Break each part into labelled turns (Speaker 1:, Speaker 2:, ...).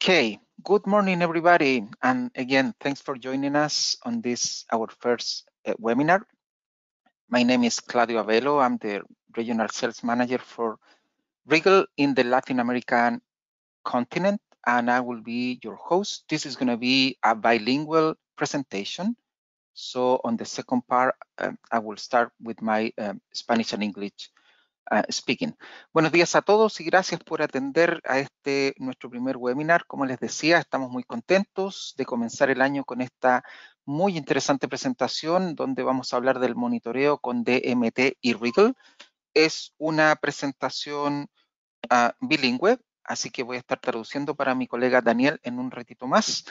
Speaker 1: Okay, good morning, everybody. And again, thanks for joining us on this, our first uh, webinar. My name is Claudio Avelo. I'm the Regional Sales Manager for Regal in the Latin American continent, and I will be your host. This is going to be a bilingual presentation. So on the second part, um, I will start with my um, Spanish and English uh, speaking. Buenos días a todos y gracias por atender a este nuestro primer webinar. Como les decía, estamos muy contentos de comenzar el año con esta muy interesante presentación donde vamos a hablar del monitoreo con DMT y Regal. Es una presentación uh, bilingüe, así que voy a estar traduciendo para mi colega Daniel en un ratito más.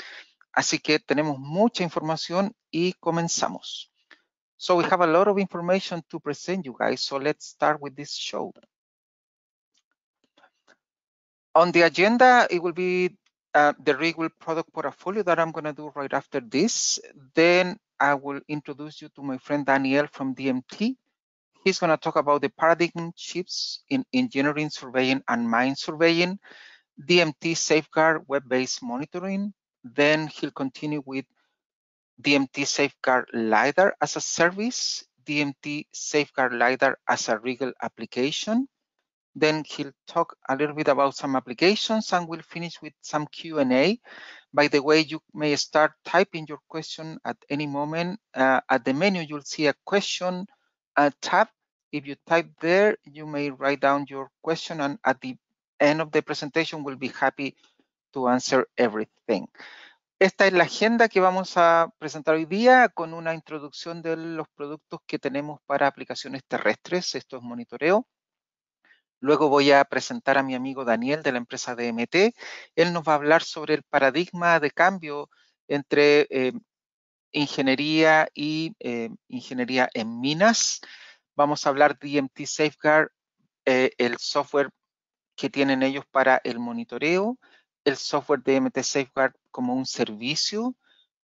Speaker 1: Así que tenemos mucha información y comenzamos. So we have a lot of information to present you guys. So let's start with this show. On the agenda, it will be uh, the Regal product portfolio that I'm going to do right after this. Then I will introduce you to my friend Daniel from DMT. He's going to talk about the paradigm shifts in engineering surveying and mine surveying, DMT safeguard web-based monitoring. Then he'll continue with DMT Safeguard LiDAR as a service, DMT Safeguard LiDAR as a Regal application. Then he'll talk a little bit about some applications and we'll finish with some Q&A. By the way, you may start typing your question at any moment. Uh, at the menu, you'll see a question uh, tab. If you type there, you may write down your question and at the end of the presentation, we'll be happy to answer everything. Esta es la agenda que vamos a presentar hoy día con una introducción de los productos que tenemos para aplicaciones terrestres. Esto es monitoreo. Luego voy a presentar a mi amigo Daniel de la empresa DMT. Él nos va a hablar sobre el paradigma de cambio entre eh, ingeniería y eh, ingeniería en minas. Vamos a hablar de DMT Safeguard, eh, el software que tienen ellos para el monitoreo el software DMT Safeguard como un servicio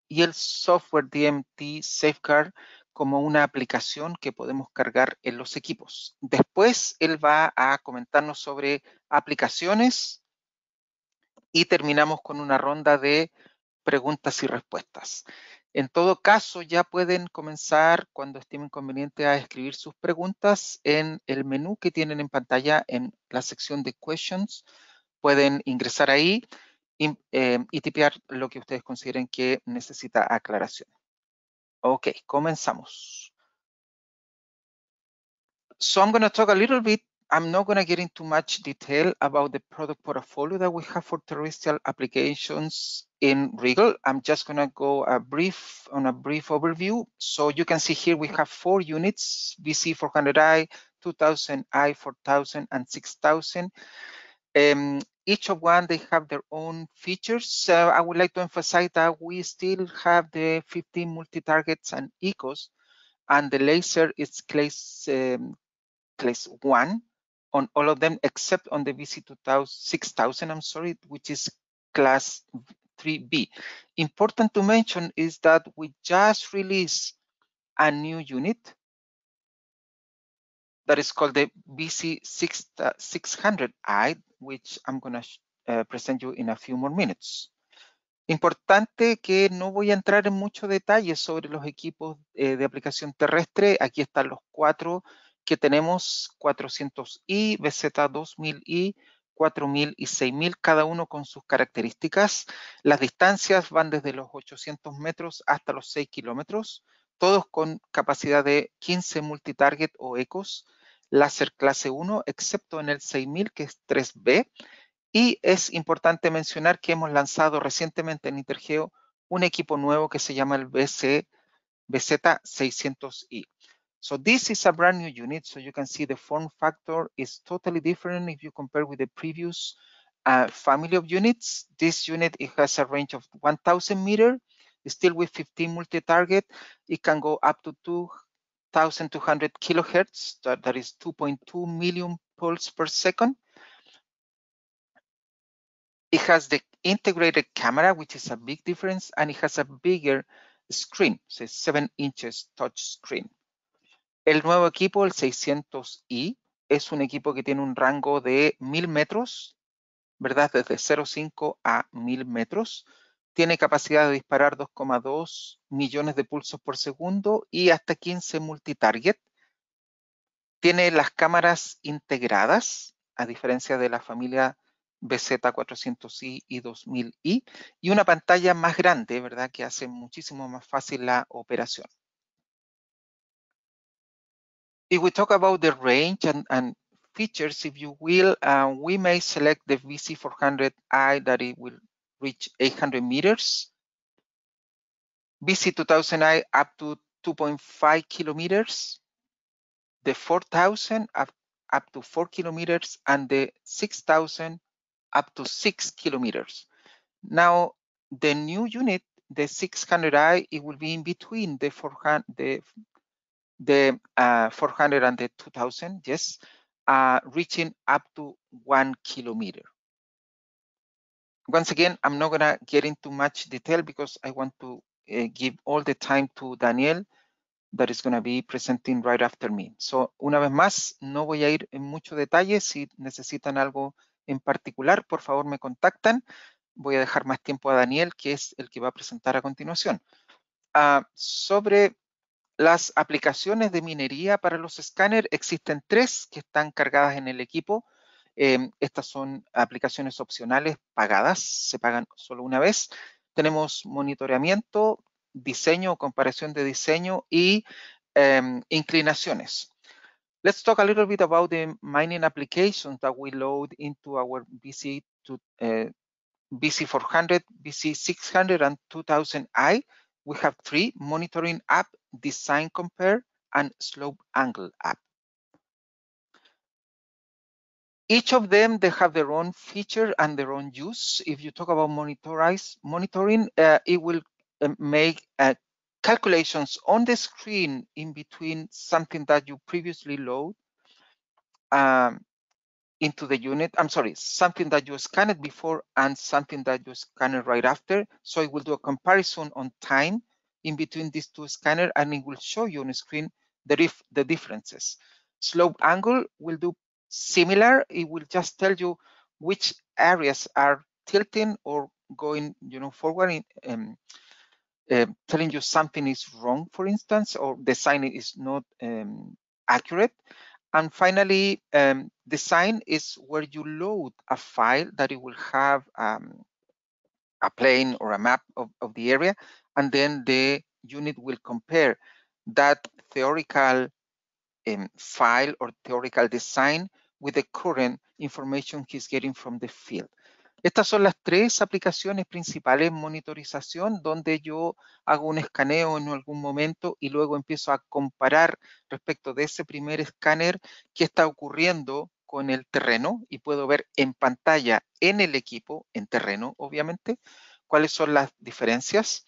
Speaker 1: y el software DMT Safeguard como una aplicación que podemos cargar en los equipos. Después él va a comentarnos sobre aplicaciones y terminamos con una ronda de preguntas y respuestas. En todo caso, ya pueden comenzar cuando estimen conveniente a escribir sus preguntas en el menú que tienen en pantalla en la sección de questions pueden ingresar ahí y, eh, y tipear lo que ustedes consideren que necesita aclaración. Ok, comenzamos. So I'm going to talk a little bit. I'm not going to get into much detail about the product portfolio that we have for terrestrial applications in Regal. I'm just going to go a brief on a brief overview. So you can see here we have four units, VC400i, 2000i, 4000, and 6000. Um, each of one, they have their own features. I would like to emphasize that we still have the 15 multi-targets and ecos, and the laser is class, um, class one on all of them, except on the VC2000, 6000, I'm sorry, which is class 3B. Important to mention is that we just released a new unit that is called the BC600i, which I'm going to uh, present you in a few more minutes. Importante que no voy a entrar en mucho detalle sobre los equipos eh, de aplicación terrestre. Aquí están los cuatro que tenemos, 400i, BZ2000i, 4000 y 6000, cada uno con sus características. Las distancias van desde los 800 metros hasta los 6 kilómetros, todos con capacidad de 15 multitarget o ecos láser clase 1, excepto en el 6000, que es 3B. Y es importante mencionar que hemos lanzado recientemente en Intergeo un equipo nuevo que se llama el BC, BZ600i. So this is a brand new unit, so you can see the form factor is totally different if you compare with the previous uh, family of units. This unit, it has a range of 1000 meter, still with 15 multi-target. It can go up to 2 1200 kilohertz, that, is 2.2 million pulse per second. It has the integrated camera, which is a big difference, and it has a bigger screen, so 7 inches touch screen. El nuevo equipo, el 600i, es un equipo que tiene un rango de 1000 metros, ¿verdad? Desde 0,5 a 1000 metros. Tiene capacidad de disparar 2,2 millones de pulsos por segundo y hasta 15 multitarget. Tiene las cámaras integradas, a diferencia de la familia BZ400i y 2000i, y una pantalla más grande, ¿verdad? Que hace muchísimo más fácil la operación. If we talk about the range and, features, if you will, uh, we may select the VC400i that it will reach 800 meters, VC2000i up to 2.5 kilometers, the 4000 up, up to 4 kilometers, and the 6000 up to 6 kilometers. Now, the new unit, the 600i, it will be in between the 400, the the uh, 400 and the 2000, yes, uh, reaching up to one kilometer. Once again, I'm not gonna get into much detail because I want to uh, give all the time to Daniel that is gonna be presenting right after me. So, una vez más, no voy a ir en mucho detalle. Si necesitan algo en particular, por favor me contactan. Voy a dejar más tiempo a Daniel, que es el que va a presentar a continuación. Uh, sobre las aplicaciones de minería para los escáneres, existen tres que están cargadas en el equipo. Eh, estas son aplicaciones opcionales pagadas, se pagan solo una vez. Tenemos monitoreamiento, diseño, comparación de diseño y um, inclinaciones. Let's talk a little bit about the mining applications that we load into our BC to, uh, BC400, BC600, and 2000i. We have three monitoring app design compare, and slope angle app. Each of them, they have their own feature and their own use. If you talk about monitoring, uh, it will uh, make uh, calculations on the screen in between something that you previously load um, into the unit. I'm sorry, something that you scanned before and something that you scanned right after. So it will do a comparison on time in between these two scanners and it will show you on the screen the, the differences. Slope angle will do similar. It will just tell you which areas are tilting or going you know, forward, in, um, uh, telling you something is wrong, for instance, or the sign is not um, accurate. And finally, um, the sign is where you load a file that it will have um, a plane or a map of, of the area and then the unit will compare that theoretical um, file or theoretical design with the current information he's getting from the field. Estas son las tres aplicaciones principales en monitorización donde yo hago un escaneo en algún momento y luego empiezo a comparar respecto de ese primer escáner qué está ocurriendo con el terreno y puedo ver en pantalla en el equipo, en terreno obviamente, cuáles son las diferencias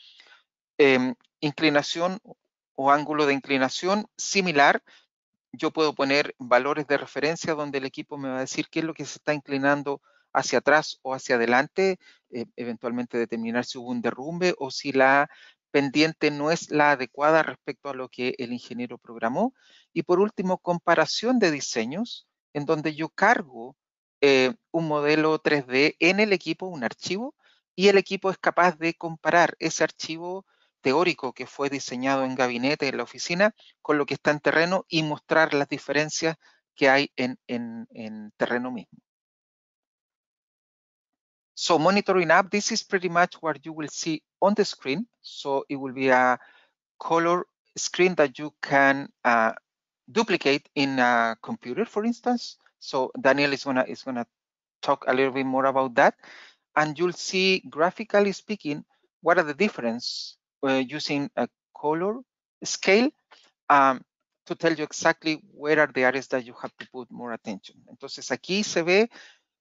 Speaker 1: Em, inclinación o ángulo de inclinación similar, yo puedo poner valores de referencia donde el equipo me va a decir qué es lo que se está inclinando hacia atrás o hacia adelante, eh, eventualmente determinar si hubo un derrumbe o si la pendiente no es la adecuada respecto a lo que el ingeniero programó. Y por último, comparación de diseños, en donde yo cargo eh, un modelo 3D en el equipo, un archivo, y el equipo es capaz de comparar ese archivo teórico que fue diseñado en gabinete, en la oficina, con lo que está en terreno y mostrar las diferencias que hay en, en, en terreno mismo. So monitoring app, this is pretty much what you will see on the screen. So it will be a color screen that you can uh, duplicate in a computer, for instance. So Daniel is gonna is gonna talk a little bit more about that, and you'll see graphically speaking what are the difference using a color scale um, to tell you exactly where are the areas that you have to put more attention. Entonces aquí se ve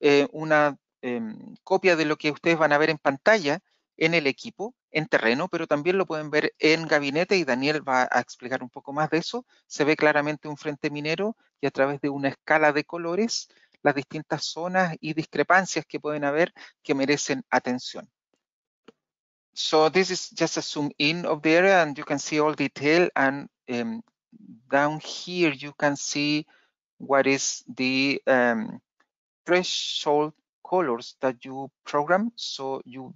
Speaker 1: eh, una eh, copia de lo que ustedes van a ver en pantalla en el equipo, en terreno, pero también lo pueden ver en gabinete y Daniel va a explicar un poco más de eso. Se ve claramente un frente minero y a través de una escala de colores las distintas zonas y discrepancias que pueden haber que merecen atención. So this is just a zoom in of the area and you can see all detail and um, down here you can see what is the um, threshold colors that you program. So you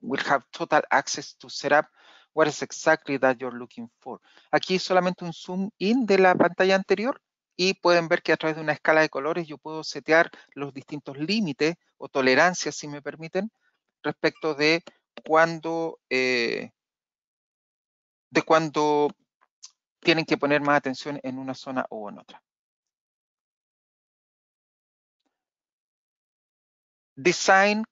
Speaker 1: will have total access to set up what is exactly that you're looking for. Aquí solamente un zoom in de la pantalla anterior y pueden ver que a través de una escala de colores yo puedo setear los distintos límites o tolerancias, si me permiten, respecto de cuando, eh, de cuando tienen que poner más atención en una zona o en otra. Design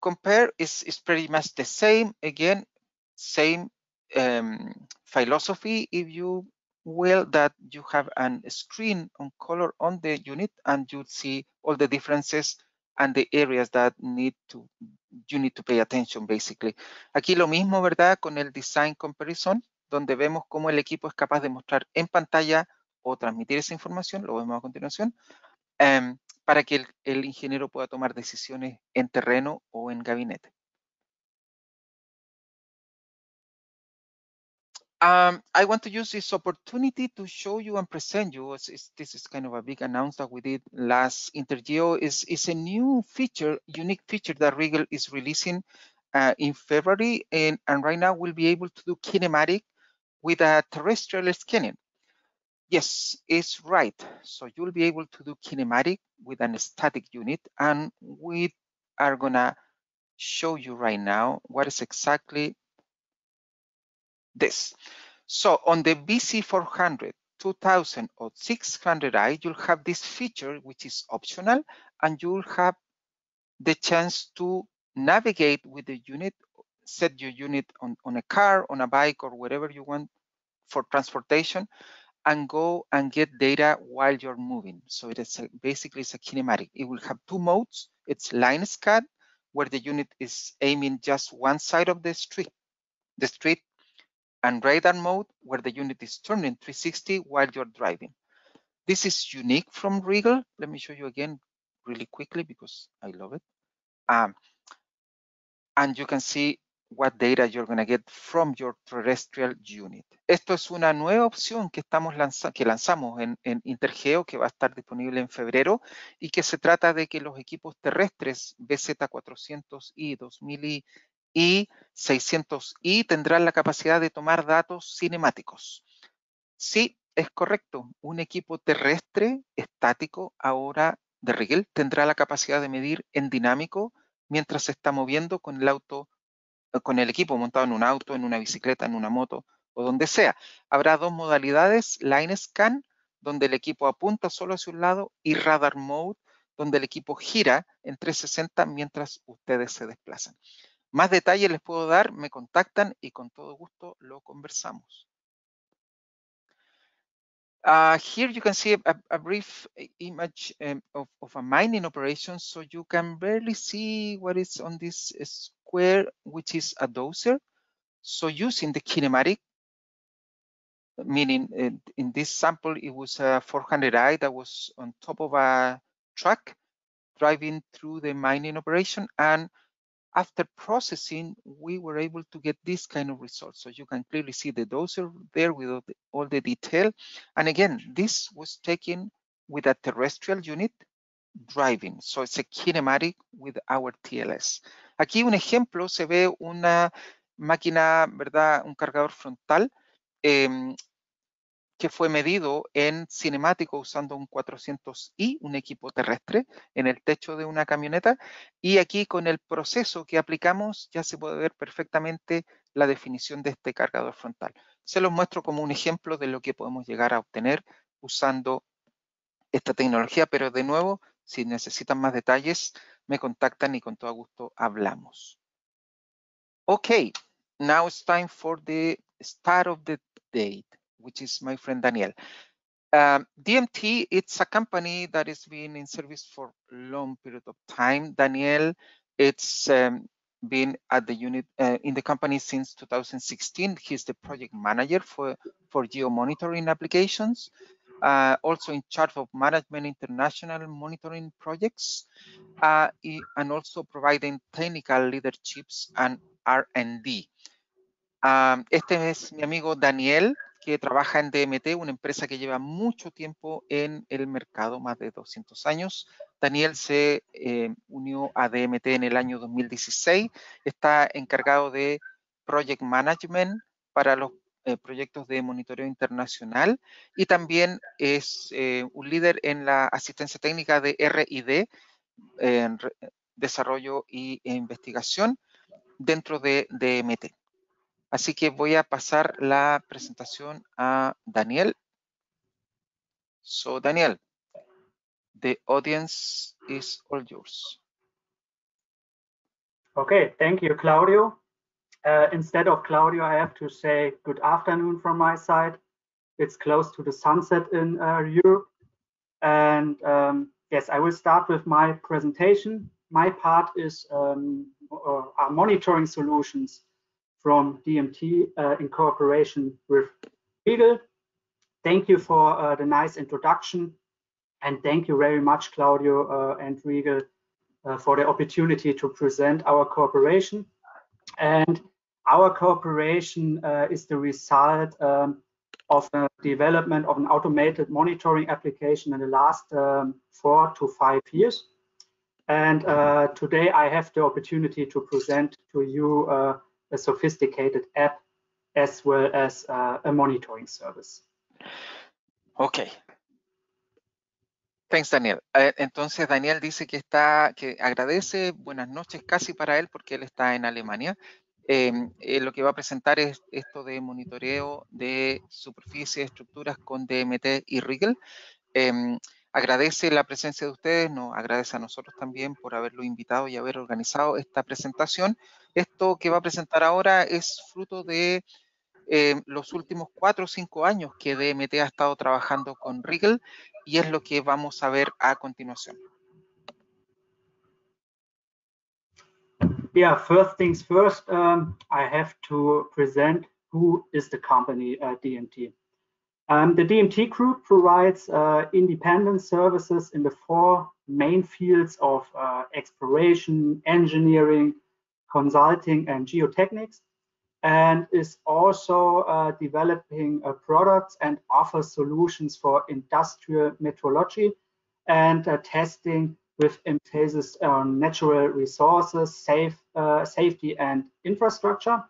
Speaker 1: compare is, is pretty much the same. Again, same um, philosophy, if you will, that you have a screen on color on the unit and you see all the differences and the areas that need to you need to pay attention basically. Aquí lo mismo, ¿verdad? Con el design comparison, donde vemos cómo el equipo es capaz de mostrar en pantalla o transmitir esa información, lo vemos a continuación, um, para que el ingeniero pueda tomar decisiones en terreno o en gabinete. Um, I want to use this opportunity to show you and present you. It's, it's, this is kind of a big announcement that we did last Intergeo. is is a new feature, unique feature that Regal is releasing uh, in February, and and right now we'll be able to do kinematic with a terrestrial scanning. Yes, it's right. So you'll be able to do kinematic with an static unit, and we are gonna show you right now what is exactly this. So on the BC400, 2000 or 600i, you'll have this feature, which is optional, and you'll have the chance to navigate with the unit, set your unit on, on a car, on a bike, or wherever you want for transportation, and go and get data while you're moving. So it is a, basically it's a kinematic. It will have two modes. It's line scan, where the unit is aiming just one side of the street, the street, and radar mode where the unit is turning 360 while you're driving. This is unique from Regal. Let me show you again really quickly because I love it. Um, and you can see what data you're going to get from your terrestrial unit. Esto es una nueva opción que, estamos lanza que lanzamos en, en, Intergeo que va a estar disponible en febrero y que se trata de que los equipos terrestres BZ400i 2000i y 600i tendrán la capacidad de tomar datos cinemáticos. Sí, es correcto. Un equipo terrestre estático ahora de Rigel tendrá la capacidad de medir en dinámico mientras se está moviendo con el auto, con el equipo montado en un auto, en una bicicleta, en una moto o donde sea. Habrá dos modalidades, line scan, donde el equipo apunta solo hacia un lado, y radar mode, donde el equipo gira en 360 mientras ustedes se desplazan. Más detalles les puedo dar, me contactan y con todo gusto lo conversamos. Uh, here you can see a, a brief image um, of, of, a mining operation, so you can barely see what is on this square, which is a dozer. So using the kinematic, meaning in, in this sample, it was a 400i that was on top of a truck driving through the mining operation and after processing, we were able to get this kind of results. So you can clearly see the dozer there with all the, all the detail. And again, this was taken with a terrestrial unit driving. So it's a kinematic with our TLS. Aquí un ejemplo, se ve una máquina, ¿verdad? Un cargador frontal eh, que fue medido en cinemático usando un 400i, un equipo terrestre, en el techo de una camioneta. Y aquí con el proceso que aplicamos ya se puede ver perfectamente la definición de este cargador frontal. Se los muestro como un ejemplo de lo que podemos llegar a obtener usando esta tecnología, pero de nuevo, si necesitan más detalles, me contactan y con todo gusto hablamos. Ok, now it's time for the start of the date which is my friend Daniel. Um, DMT, it's a company that has been in service for a long period of time. Daniel, it's um, been at the unit uh, in the company since 2016. He's the project manager for, for geomonitoring applications, uh, also in charge of management international monitoring projects, uh, and also providing technical leaderships and R&D. Um, este es mi amigo Daniel. Que trabaja en DMT, una empresa que lleva mucho tiempo en el mercado, más de 200 años. Daniel se eh, unió a DMT en el año 2016. Está encargado de Project Management para los eh, proyectos de monitoreo internacional y también es eh, un líder en la asistencia técnica de RID, en desarrollo e investigación dentro de DMT. Así que voy a pasar la presentación a Daniel. So, Daniel, the audience is all yours.
Speaker 2: Okay, thank you, Claudio. Uh, instead of Claudio, I have to say good afternoon from my side. It's close to the sunset in uh, Europe. And um, yes, I will start with my presentation. My part is um, uh, our monitoring solutions from DMT uh, in cooperation with Riegel. Thank you for uh, the nice introduction. And thank you very much, Claudio uh, and Riegel, for the opportunity to present our cooperation. And our cooperation uh, is the result um, of the development of an automated monitoring application in the last um, four to five years. And uh, today I have the opportunity to present to you uh, a sophisticated app as well as uh, a monitoring service.
Speaker 1: Okay, Thanks, Daniel. Eh, entonces, Daniel dice que está, que agradece, buenas noches casi para él porque él está en Alemania. Em, eh, lo que va a presentar es esto de monitoreo de superficie, estructuras con DMT y Riegel. Em, agradece la presencia de ustedes, nos agradece a nosotros también por haberlo invitado y haber organizado esta presentación. Esto que va a presentar ahora es fruto de eh, los últimos cuatro o cinco años que DMT ha estado trabajando con Riegel y es lo que vamos a ver a continuación.
Speaker 2: Yeah, first things first, um, I have to present who is the company uh, DMT. Um, the DMT Group provides uh, independent services in the four main fields of uh, exploration, engineering, consulting, and geotechnics and is also uh, developing uh, products and offers solutions for industrial metrology and uh, testing with emphasis on natural resources, safe, uh, safety and infrastructure.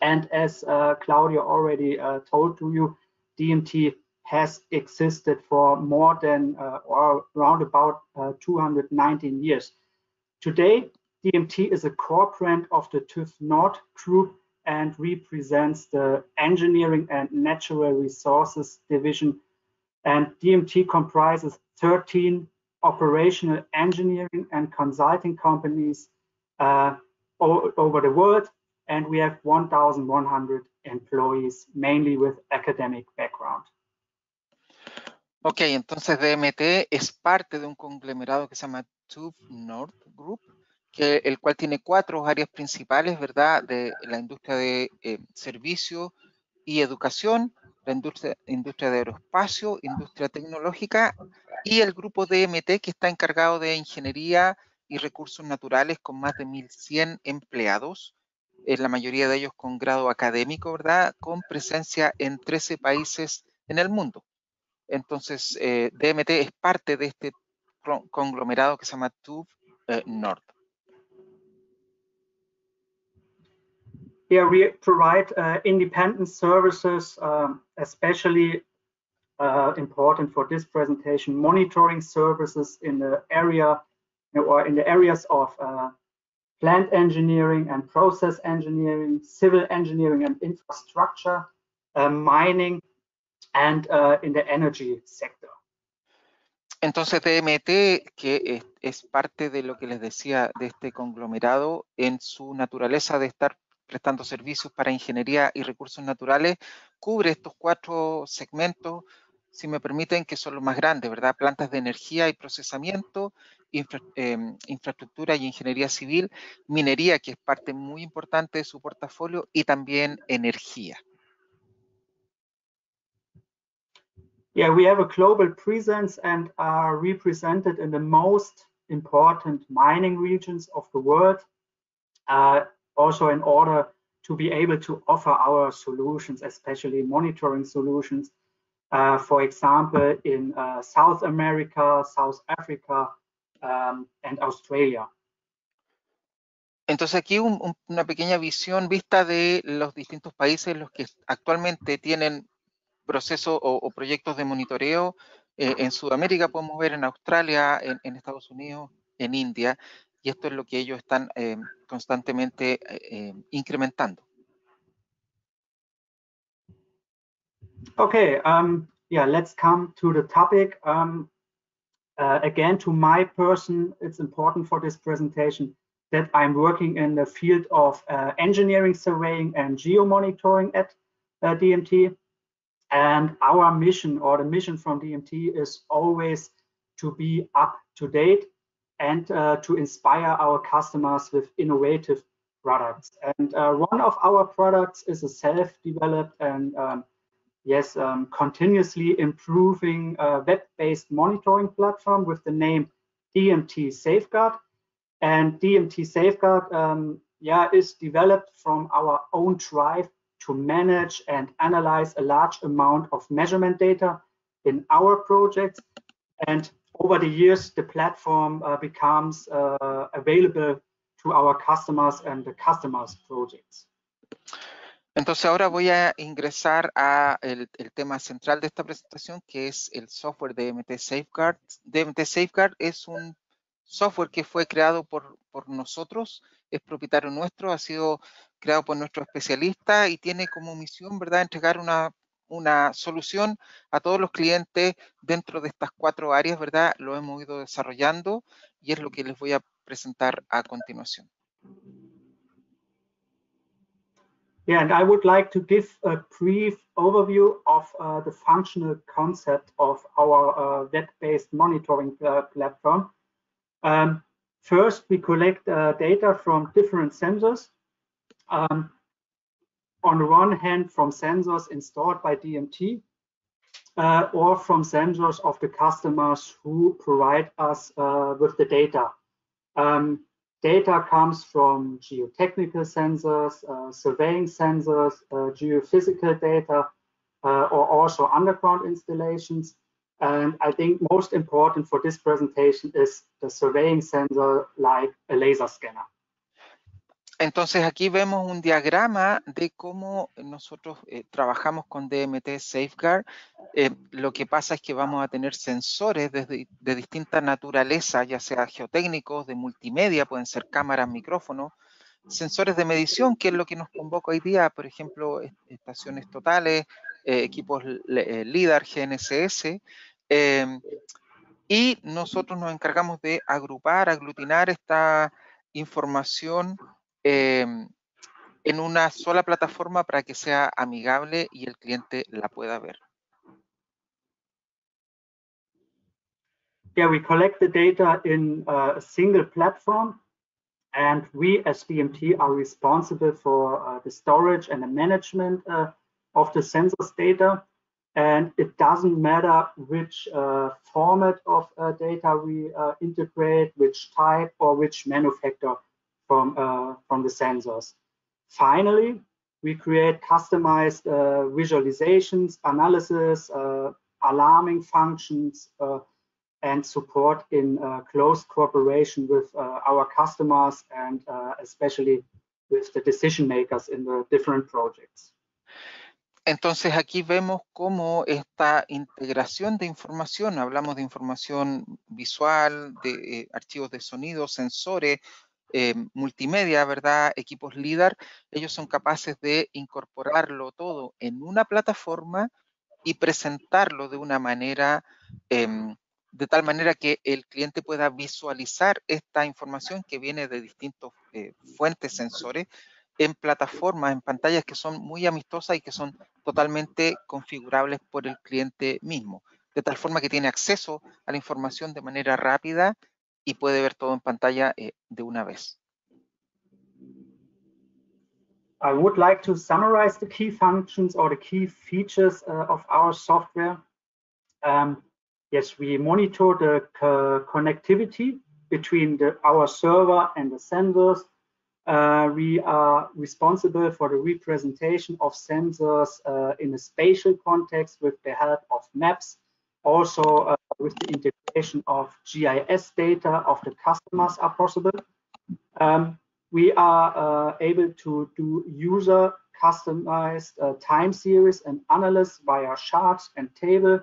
Speaker 2: And as Claudia already told to you, DMT has existed for more than or around about 219 years. Today, DMT is a core brand of the TÜV Nord Group and represents the Engineering and Natural Resources Division. And DMT comprises 13 operational engineering and consulting companies uh, over the world. And we have 1,100 employees, mainly with academic background.
Speaker 1: Ok, entonces DMT es parte de un conglomerado que se llama TÜV Nord Group, que, el cual tiene cuatro áreas principales, ¿verdad? De la industria de eh, servicios y educación, la industria, industria de aeroespacio, industria tecnológica y el grupo DMT que está encargado de ingeniería y recursos naturales con más de 1.100 empleados, en la mayoría de ellos con grado académico, ¿verdad? Con presencia en 13 países en el mundo. Entonces, eh, DMT es parte de este conglomerado que se llama TÜV eh, Nord.
Speaker 2: Here we provide uh, independent services, um, especially uh, important for this presentation, monitoring services in the area or in the areas of uh, plant engineering and process engineering, civil engineering and infrastructure, uh, mining, and uh, in the energy sector.
Speaker 1: Entonces DMT, que es, parte de lo que les decía de este conglomerado en su naturaleza de estar prestando servicios para ingeniería y recursos naturales, cubre estos cuatro segmentos, si me permiten, que son los más grandes, ¿verdad? Plantas de energía y procesamiento, em, infraestructura y ingeniería civil, minería, que es parte muy importante de su portafolio, y también energía.
Speaker 2: Yeah, we have a global presence and are represented in the most important mining regions of the world. Uh, also in order to be able to offer our solutions, especially monitoring solutions, uh, for example, uh, South America, South Africa, um, Australia.
Speaker 1: Entonces aquí un, un, una pequeña visión vista de los distintos países los que actualmente tienen procesos o, proyectos de monitoreo. Eh, en Sudamérica podemos ver en Australia, en, en, Estados Unidos, en India, y esto es lo que ellos están eh, constantemente eh, incrementando.
Speaker 2: Okay, um, yeah, let's come to the topic. Um, uh, again, to my person, it's important for this presentation that I'm working in the field of uh, engineering surveying and geomonitoring at uh, DMT. And our mission or the mission from DMT is always to be up to date and uh, to inspire our customers with innovative products. And uh, one of our products is a self-developed and um, yes, um, continuously improving uh, web-based monitoring platform with the name DMT Safeguard. And DMT Safeguard, um, yeah, is developed from our own drive to manage and analyze a large amount of measurement data in our projects. And over the years, the platform uh, becomes uh, available to our customers and the customers' projects.
Speaker 1: Entonces ahora voy a ingresar a el, el, tema central de esta presentación, que es el software DMT Safeguard. DMT Safeguard es un software que fue creado por, por nosotros, es propietario nuestro, ha sido creado por nuestro especialista y tiene como misión, ¿verdad?, entregar una, una solución a todos los clientes dentro de estas cuatro áreas, ¿verdad? Lo hemos ido desarrollando y es lo que les voy a presentar a continuación.
Speaker 2: Yeah, and I would like to give a brief overview of uh, the functional concept of our uh, web-based monitoring uh, platform. Um, first, we collect uh, data from different sensors. Um, on the one hand, from sensors installed by DMT, uh, or from sensors of the customers who provide us uh, with the data. Um, Data comes from geotechnical sensors, uh, surveying sensors, uh, geophysical data, uh, or also underground installations. And I think most important for this presentation is the surveying sensor like a laser scanner.
Speaker 1: Entonces aquí vemos un diagrama de cómo nosotros eh, trabajamos con DMT Safeguard. Eh, lo que pasa es que vamos a tener sensores de, de distinta naturaleza, ya sea geotécnicos, de multimedia, pueden ser cámaras, micrófonos, sensores de medición, que es lo que nos convoca hoy día, por ejemplo, estaciones totales, eh, equipos LIDAR, GNSS, eh, y nosotros nos encargamos de agrupar, aglutinar esta información eh, en una sola plataforma para que sea amigable y el cliente la pueda ver.
Speaker 2: Yeah, we collect the data in a single platform and we as DMT are responsible for uh, the storage and the management uh, of the census data. And it doesn't matter which uh, format of uh, data we uh, integrate, which type or which manufacturer from, uh, from the sensors. Finally, we create customized uh, visualizations, analysis, uh, alarming functions, uh, and support in uh, close cooperation with our customers and especially with the decision makers in the different projects.
Speaker 1: Entonces aquí vemos cómo esta integración de información, hablamos de información visual, de eh, archivos de sonido, sensores, eh, multimedia, ¿verdad? Equipos LIDAR, ellos son capaces de incorporarlo todo en una plataforma y presentarlo de una manera, eh, de tal manera que el cliente pueda visualizar esta información que viene de distintas eh, fuentes sensores en plataformas, en pantallas que son muy amistosas y que son totalmente configurables por el cliente mismo, de tal forma que tiene acceso a la información de manera rápida y puede ver todo en pantalla eh, de una vez.
Speaker 2: I would like to summarize the key functions or the key features uh, of our software. Um, yes, we monitor the co connectivity between the, our server and the sensors. Uh, we are responsible for the representation of sensors uh, in a spatial context with the help of maps Also, uh, with the integration of GIS data of the customers are possible. Um, we are uh, able to do user customized uh, time series and analysis via charts and table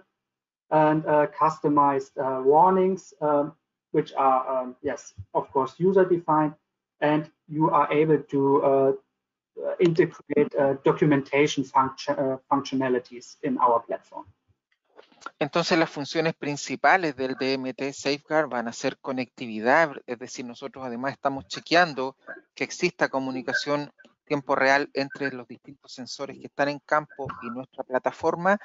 Speaker 2: and customized warnings, um, which are, um, yes, of course, user defined. And you are able to integrate documentation function, functionalities in our platform.
Speaker 1: Entonces las funciones principales del DMT Safeguard van a ser conectividad, es decir, nosotros además estamos chequeando que exista comunicación tiempo real entre los distintos sensores que están en campo y nuestra plataforma.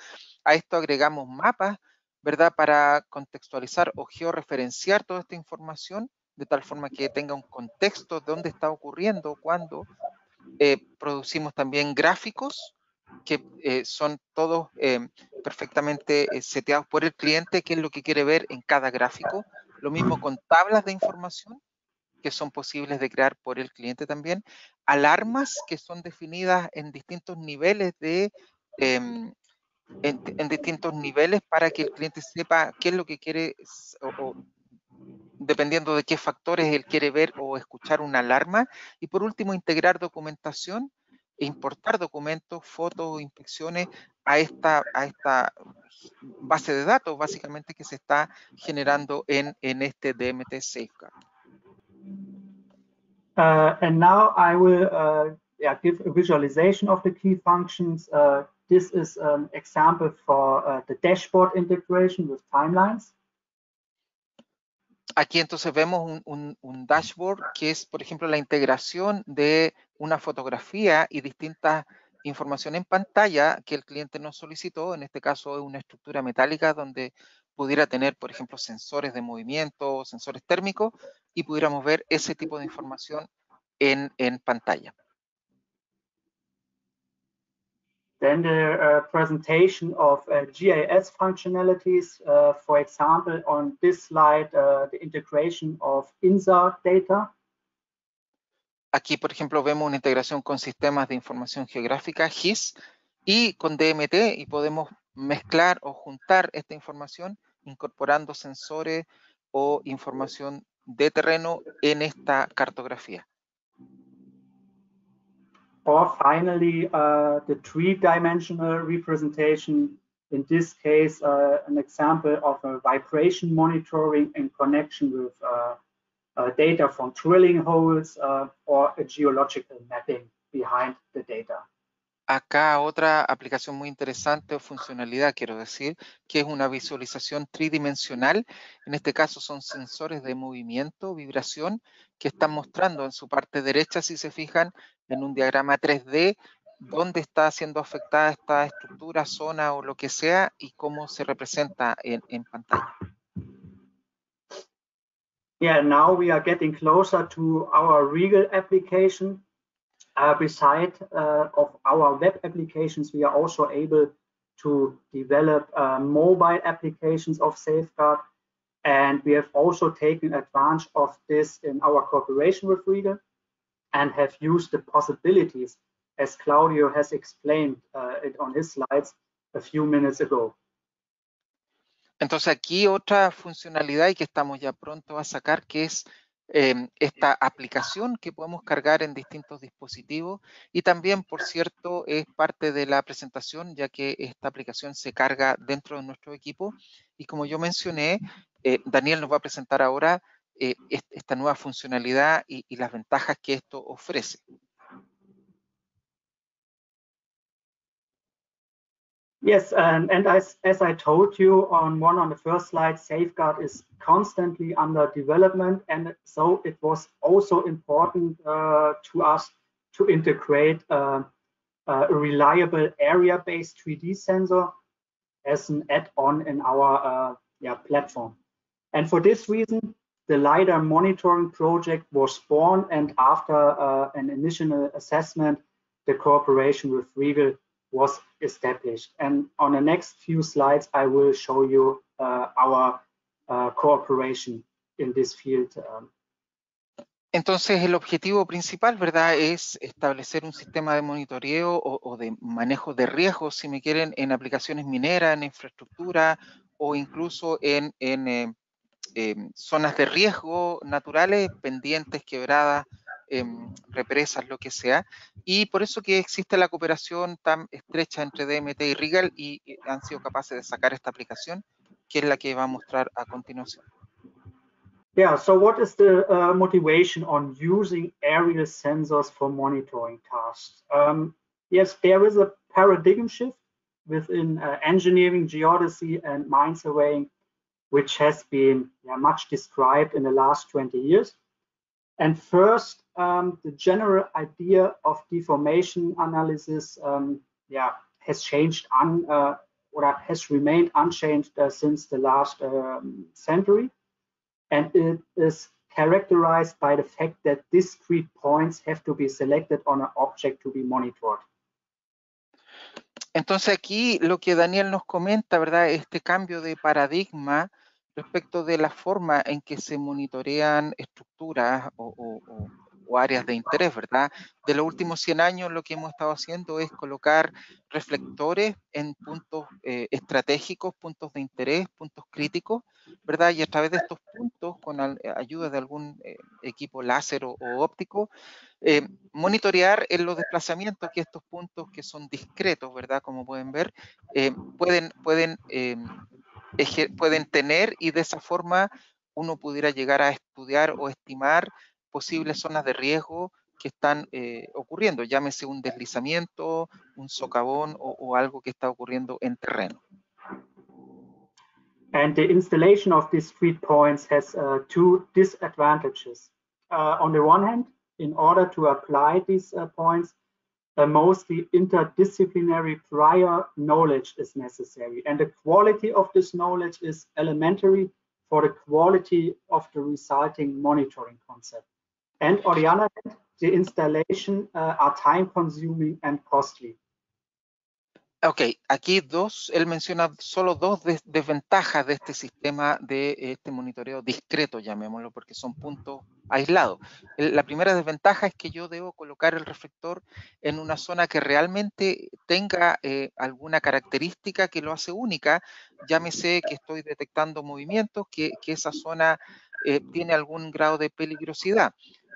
Speaker 1: A esto agregamos mapas, ¿verdad? Para contextualizar o georreferenciar toda esta información de tal forma que tenga un contexto de dónde está ocurriendo, cuándo. Eh, producimos también gráficos que eh, son todos eh, perfectamente eh, seteados por el cliente, qué es lo que quiere ver en cada gráfico. Lo mismo con tablas de información que son posibles de crear por el cliente también. Alarmas que son definidas en distintos niveles de... Em, en, distintos niveles para que el cliente sepa qué es lo que quiere o, dependiendo de qué factores él quiere ver o escuchar una alarma. Y por último, integrar documentación importar documentos, fotos, inspecciones a esta, a esta base de datos básicamente que se está generando en, este DMT Safeguard.
Speaker 2: Uh, and now I will uh, yeah, give a visualization of the key functions. Uh, this is an example for uh, the dashboard integration with timelines.
Speaker 1: Aquí entonces vemos un, dashboard que es, por ejemplo, la integración de una fotografía y distintas información en pantalla que el cliente nos solicitó, en este caso es una estructura metálica donde pudiera tener, por ejemplo, sensores de movimiento, sensores térmicos, y pudiéramos ver ese tipo de información en pantalla.
Speaker 2: Then the uh, presentation of uh, GIS functionalities, uh, for example, on this slide, uh, the integration of INSA data.
Speaker 1: Aquí, por ejemplo, vemos una integración con sistemas de información geográfica, GIS, y con DMT, y podemos mezclar o juntar esta información incorporando sensores o información de terreno en esta cartografía.
Speaker 2: Or finally uh, the three-dimensional representation in this case uh, an example of a vibration monitoring in connection with uh, uh data from drilling holes uh, or a geological mapping behind the data.
Speaker 1: Acá otra aplicación muy interesante o funcionalidad, quiero decir, que es una visualización tridimensional. En este caso son sensores de movimiento, vibración, que están mostrando en su parte derecha, si se fijan, en un diagrama 3D, dónde está siendo afectada esta estructura, zona o lo que sea, y cómo se representa en, pantalla.
Speaker 2: Yeah, now we are getting closer to our Regal application. Uh, beside uh, of our web applications, we are also able to develop uh, mobile applications of Safeguard. And we have also taken advantage of this in our cooperation with Regal and have used the possibilities as Claudio has explained it on his slides a few minutes ago.
Speaker 1: Entonces aquí otra funcionalidad y que estamos ya pronto a sacar que es Em, esta aplicación que podemos cargar en distintos dispositivos y también, por cierto, es parte de la presentación ya que esta aplicación se carga dentro de nuestro equipo y como yo mencioné, eh, Daniel nos va a presentar ahora eh, esta nueva funcionalidad y las ventajas que esto ofrece.
Speaker 2: Yes, and, and as, as I told you on one on the first slide, Safeguard is constantly under development. And so it was also important uh, to us to integrate uh, a reliable area-based 3D sensor as an add-on in our uh, yeah, platform. And for this reason, the LiDAR monitoring project was born. And after uh, an initial assessment, the cooperation with Regal was established. And on the next few slides, I will show you uh, our uh, cooperation in this field. Um.
Speaker 1: Entonces, el objetivo principal, ¿verdad?, es establecer un sistema de monitoreo o, o, de manejo de riesgos, si me quieren, en aplicaciones mineras, en infraestructura o incluso en, en em, zonas de riesgo naturales, pendientes, quebradas, em, represas, lo que sea. Y por eso que existe la cooperación tan estrecha entre DMT y Regal y han sido capaces de sacar esta aplicación, que es la que va a mostrar a continuación.
Speaker 2: Yeah, so what is the uh, motivation on using aerial sensors for monitoring tasks? Um, yes, there is a paradigm shift within uh, engineering, geodesy, and mine surveying, which has been much described in the last 20 years. And first, um, the general idea of deformation analysis um, yeah, has changed un, uh, or has remained unchanged uh, since the last um, century and it is characterized by the fact that discrete points have to be selected on an object to be monitored.
Speaker 1: Entonces aquí lo que Daniel nos comenta, ¿verdad? Este cambio de paradigma respecto de la forma en que se monitorean estructuras o, áreas de interés, ¿verdad? De los últimos 100 años lo que hemos estado haciendo es colocar reflectores en puntos eh, estratégicos, puntos de interés, puntos críticos, ¿verdad? Y a través de estos puntos, con ayuda de algún eh, equipo láser o, óptico, eh, monitorear en los desplazamientos que estos puntos que son discretos, ¿verdad? Como pueden ver, pueden, pueden, pueden tener y de esa forma uno pudiera llegar a estudiar o estimar posibles zonas de riesgo que están eh, ocurriendo, llámese un deslizamiento, un socavón o, o, algo que está ocurriendo en terreno.
Speaker 2: And the installation of these street points has uh, two disadvantages. Uh, on the one hand, in order to apply these uh, points, mostly interdisciplinary prior knowledge is necessary. And the quality of this knowledge is elementary for the quality of the resulting monitoring concept. And on the other hand, the installation uh, are time consuming and costly.
Speaker 1: Ok, aquí dos, él menciona solo dos desventajas de este sistema de este monitoreo discreto, llamémoslo, porque son puntos aislados. la primera desventaja es que yo debo colocar el reflector en una zona que realmente tenga eh, alguna característica que lo hace única, llámese que estoy detectando movimientos, que, que esa zona eh, tiene algún grado de peligrosidad.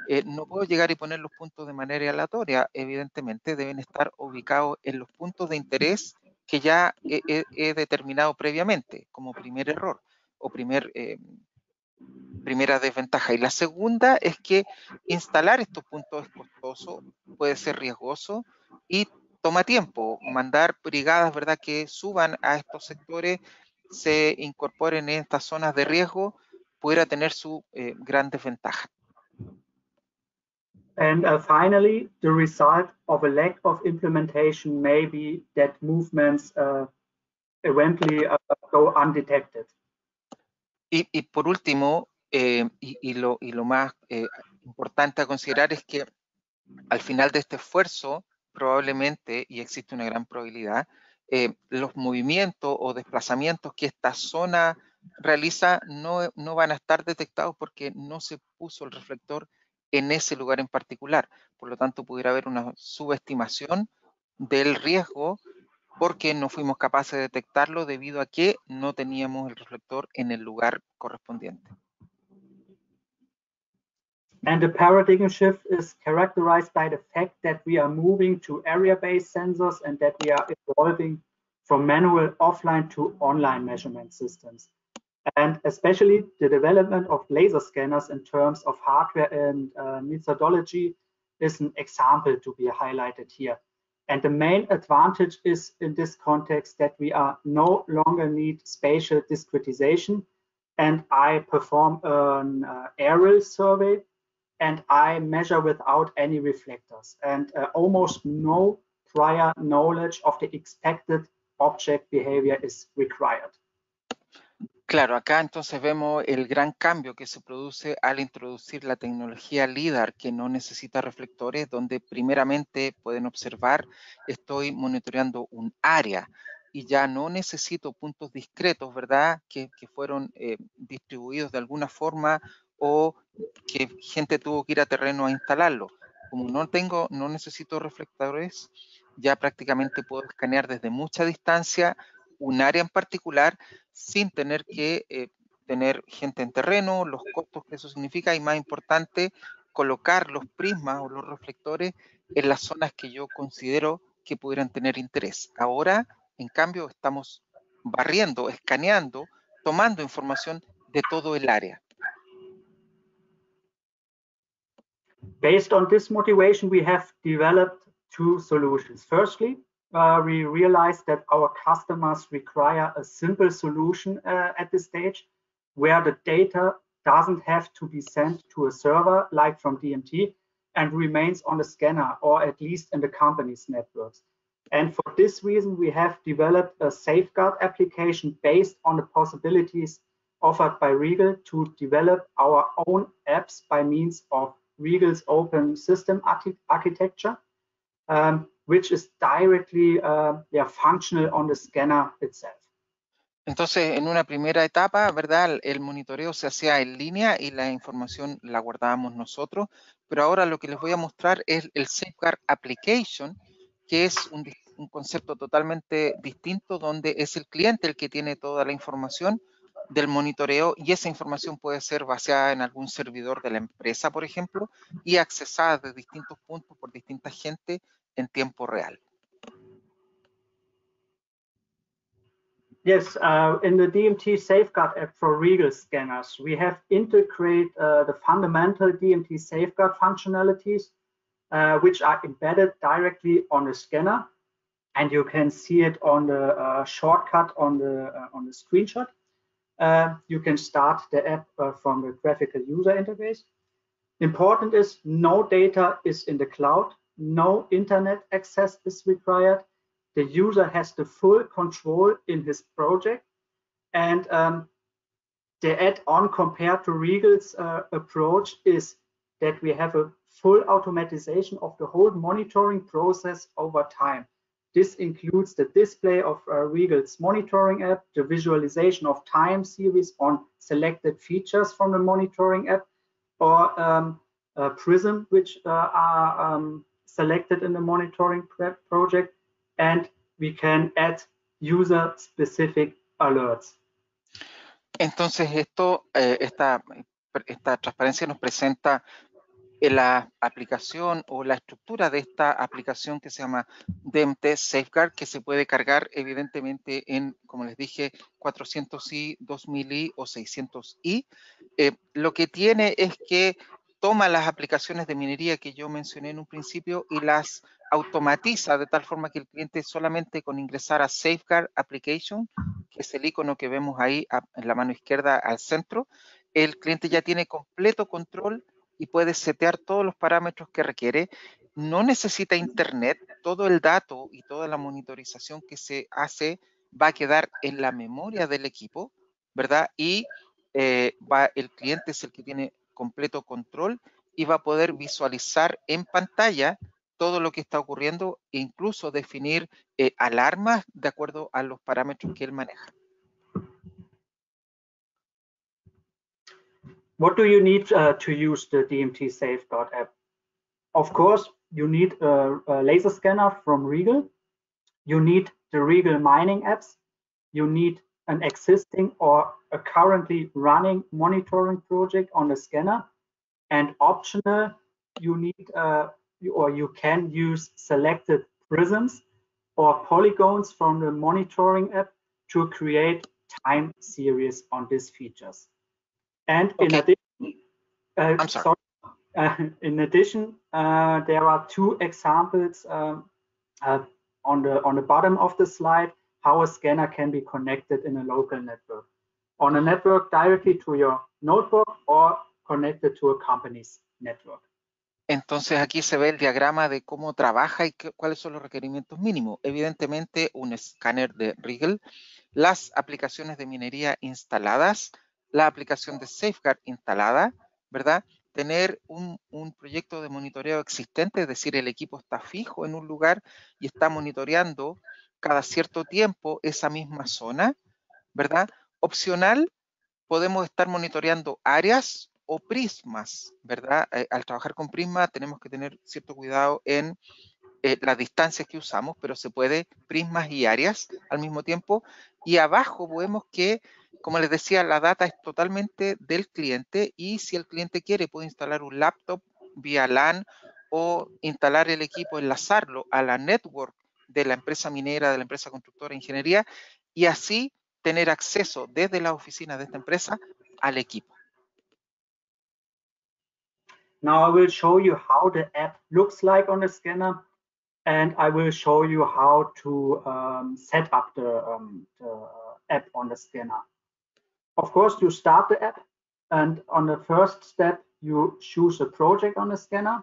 Speaker 1: Eh, no puedo llegar y poner los puntos de manera aleatoria, evidentemente deben estar ubicados en los puntos de interés que ya he, determinado previamente como primer error o primer, eh, primera desventaja. Y la segunda es que instalar estos puntos es costoso, puede ser riesgoso y toma tiempo. Mandar brigadas ¿verdad? que suban a estos sectores, se incorporen en estas zonas de riesgo, pudiera tener su eh, gran desventaja.
Speaker 2: And uh, finally, the result of a lack of implementation may be that movements uh, eventually uh, go undetected.
Speaker 1: Y, y por último, eh, y, y, lo, y, lo, más eh, importante a considerar es que al final de este esfuerzo, probablemente, y existe una gran probabilidad, eh, los movimientos o desplazamientos que esta zona realiza no, no van a estar detectados porque no se puso el reflector en ese lugar en particular. Por lo tanto, pudiera haber una subestimación del riesgo porque no fuimos capaces de detectarlo debido a que no teníamos el reflector en el lugar correspondiente.
Speaker 2: And the paradigm shift is characterized by the fact that we are moving to area-based sensors and that we are evolving from manual offline to online measurement systems. And especially the development of laser scanners in terms of hardware and uh, methodology is an example to be highlighted here. And the main advantage is in this context that we are no longer need spatial discretization. And I perform an uh, aerial survey and I measure without any reflectors and uh, almost no prior knowledge of the expected object behavior is required.
Speaker 1: Claro, acá entonces vemos el gran cambio que se produce al introducir la tecnología LIDAR que no necesita reflectores, donde primeramente pueden observar, estoy monitoreando un área y ya no necesito puntos discretos, ¿verdad? Que, fueron eh, distribuidos de alguna forma o que gente tuvo que ir a terreno a instalarlo. Como no tengo, no necesito reflectores, ya prácticamente puedo escanear desde mucha distancia un área en particular sin tener que eh, tener gente en terreno, los costos que eso significa y más importante, colocar los prismas o los reflectores en las zonas que yo considero que pudieran tener interés. Ahora, en cambio, estamos barriendo, escaneando, tomando información de todo el área.
Speaker 2: Based on this motivation, we have developed two solutions. Firstly, uh, we realized that our customers require a simple solution uh, at this stage where the data doesn't have to be sent to a server like from DMT and remains on the scanner or at least in the company's networks. And for this reason, we have developed a safeguard application based on the possibilities offered by Regal to develop our own apps by means of Regal's open system archi architecture, um, which is directly uh, yeah, functional on the scanner itself.
Speaker 1: Entonces, en una primera etapa, ¿verdad? El monitoreo se hacía en línea y la información la guardábamos nosotros, pero ahora lo que les voy a mostrar es el Safeguard Application, que es un, un concepto totalmente distinto donde es el cliente el que tiene toda la información del monitoreo y esa información puede ser basada en algún servidor de la empresa, por ejemplo, y accesada de distintos puntos por distinta gente en tiempo real.
Speaker 2: Yes, uh, in the DMT Safeguard app for Regal scanners, we have integrated uh, the fundamental DMT Safeguard functionalities, uh, which are embedded directly on the scanner, and you can see it on the uh, shortcut on the uh, on the screenshot. Uh, you can start the app from the graphical user interface. Important is no data is in the cloud, no internet access is required, the user has the full control in his project and um, the add-on compared to Regal's uh, approach is that we have a full automatization of the whole monitoring process over time. This includes the display of uh, Regal's monitoring app, the visualization of time series on selected features from the monitoring app, or um, Prism, which uh, are um, selected in the monitoring project, and we can add user specific alerts.
Speaker 1: Entonces esto, eh, esta, esta transparencia nos presenta la aplicación o la estructura de esta aplicación que se llama DMT Safeguard, que se puede cargar evidentemente en, como les dije, 400i, 2000i o 600i. Eh, lo que tiene es que toma las aplicaciones de minería que yo mencioné en un principio y las automatiza de tal forma que el cliente solamente con ingresar a Safeguard Application, que es el icono que vemos ahí en la mano izquierda al centro, el cliente ya tiene completo control y puede setear todos los parámetros que requiere. No necesita internet, todo el dato y toda la monitorización que se hace va a quedar en la memoria del equipo, ¿verdad? Y eh, va, el cliente es el que tiene completo control y va a poder visualizar en pantalla todo lo que está ocurriendo e incluso definir eh, alarmas de acuerdo a los parámetros que él maneja.
Speaker 2: What do you need uh, to use the DMT Safeguard app? Of course, you need a, a laser scanner from Regal. You need the Regal mining apps. You need an existing or a currently running monitoring project on the scanner. And optional, you need uh, or you can use selected prisms or polygons from the monitoring app to create time series on these features. And okay. in addition, uh,
Speaker 1: I'm sorry. sorry
Speaker 2: uh, in addition, uh, there are two examples um, uh, on the on the bottom of the slide how a scanner can be connected in a local network, on a network directly to your notebook or connected to a company's network.
Speaker 1: Entonces aquí se ve el diagrama de cómo trabaja y cuáles son los requerimientos mínimos. Evidentemente un escáner de Rigel, las aplicaciones de minería instaladas, la aplicación de Safeguard instalada, ¿verdad? Tener un, un, proyecto de monitoreo existente, es decir, el equipo está fijo en un lugar y está monitoreando cada cierto tiempo esa misma zona, ¿verdad? Opcional, podemos estar monitoreando áreas o prismas, ¿verdad? Eh, al trabajar con prisma tenemos que tener cierto cuidado en eh, las distancias que usamos, pero se puede prismas y áreas al mismo tiempo. Y abajo vemos que, como les decía, la data es totalmente del cliente y si el cliente quiere puede instalar un laptop vía LAN o instalar el equipo, enlazarlo a la network de la empresa minera, de la empresa constructora de ingeniería y así tener acceso desde la oficina de esta empresa al equipo.
Speaker 2: Now I will show you how the app looks like on the scanner and I will show you how to um, set up the, um, the app on the scanner. Of course, you start the app and on the first step, you choose a project on the scanner.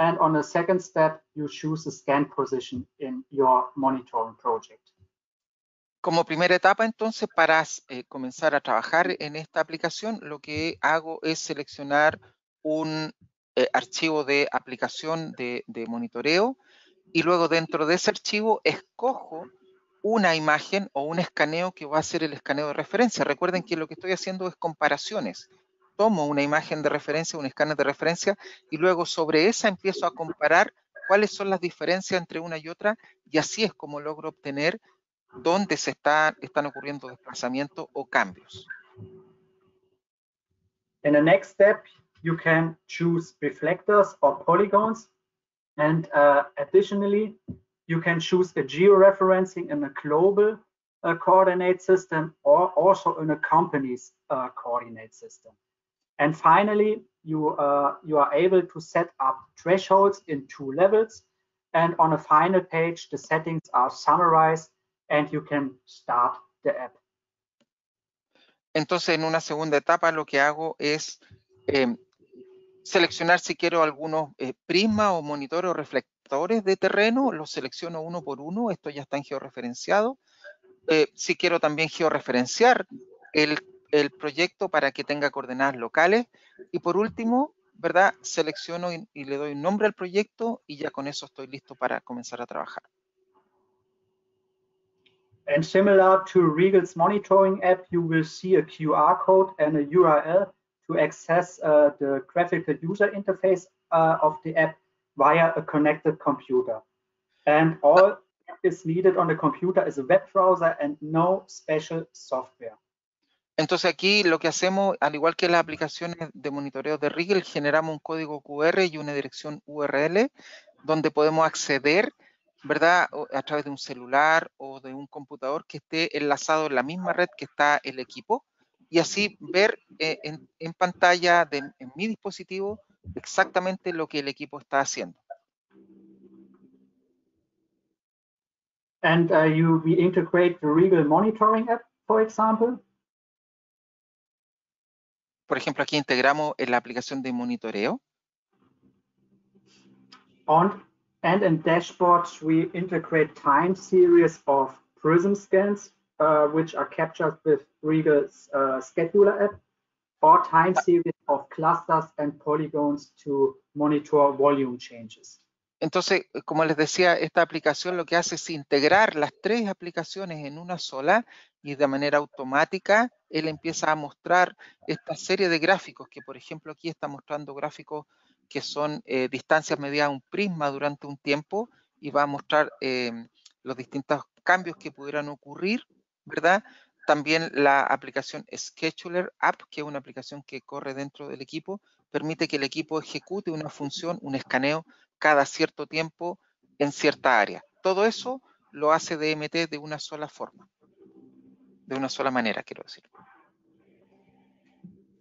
Speaker 2: And on the second step, you choose the scan position in your monitoring project.
Speaker 1: Como primera etapa, entonces, para eh, comenzar a trabajar en esta aplicación, lo que hago es seleccionar un eh, archivo de aplicación de, de, monitoreo y luego dentro de ese archivo escojo una imagen o un escaneo que va a ser el escaneo de referencia. Recuerden que lo que estoy haciendo es comparaciones. Tomo una imagen de referencia, un escáner de referencia y luego sobre esa empiezo a comparar cuáles son las diferencias entre una y otra y así es como logro obtener dónde se está, están ocurriendo desplazamientos o cambios.
Speaker 2: In the next step, you can choose reflectors or polygons. And uh, additionally, you can choose a georeferencing in a global uh, coordinate system or also in a company's uh, coordinate system. And finally, you, uh, you are able to set up thresholds in two levels. And on a final page, the settings are summarized and you can start the app.
Speaker 1: Entonces, en una segunda etapa, lo que hago es eh, seleccionar si quiero algunos eh, prismas o monitores o reflectores de terreno, los selecciono uno por uno, esto ya está en georreferenciado. Eh, si quiero también georreferenciar el, el, proyecto para que tenga coordenadas locales. Y por último, ¿verdad? Selecciono y, y le doy nombre al proyecto y ya con eso estoy listo para comenzar a trabajar.
Speaker 2: And similar to Regal's monitoring app, you will see a QR code and a URL to access uh, the graphical user interface uh, of the app via a connected computer. And all is needed on the computer is a web browser and no special software.
Speaker 1: Entonces aquí lo que hacemos, al igual que las aplicaciones de monitoreo de Rigel, generamos un código QR y una dirección URL donde podemos acceder ¿verdad? A través de un celular o de un computador que esté enlazado en la misma red que está el equipo y así ver eh, en, pantalla de en mi dispositivo exactamente lo que el equipo está haciendo.
Speaker 2: And uh, you we the Regal monitoring app, for example.
Speaker 1: Por ejemplo, aquí integramos en la aplicación de monitoreo.
Speaker 2: On And in dashboards, we integrate time series of prism scans, uh, which are captured with Regal's uh, scheduler app, or time series of clusters and polygons to monitor volume changes.
Speaker 1: Entonces, como les decía, esta aplicación lo que hace es integrar las tres aplicaciones en una sola y de manera automática él empieza a mostrar esta serie de gráficos que, por ejemplo, aquí está mostrando gráficos que son eh, distancias medidas a un prisma durante un tiempo y va a mostrar eh, los distintos cambios que pudieran ocurrir, ¿verdad? También la aplicación Scheduler App, que es una aplicación que corre dentro del equipo, permite que el equipo ejecute una función, un escaneo, cada cierto tiempo en cierta área. Todo eso lo hace DMT de una sola forma, de una sola manera, quiero decir.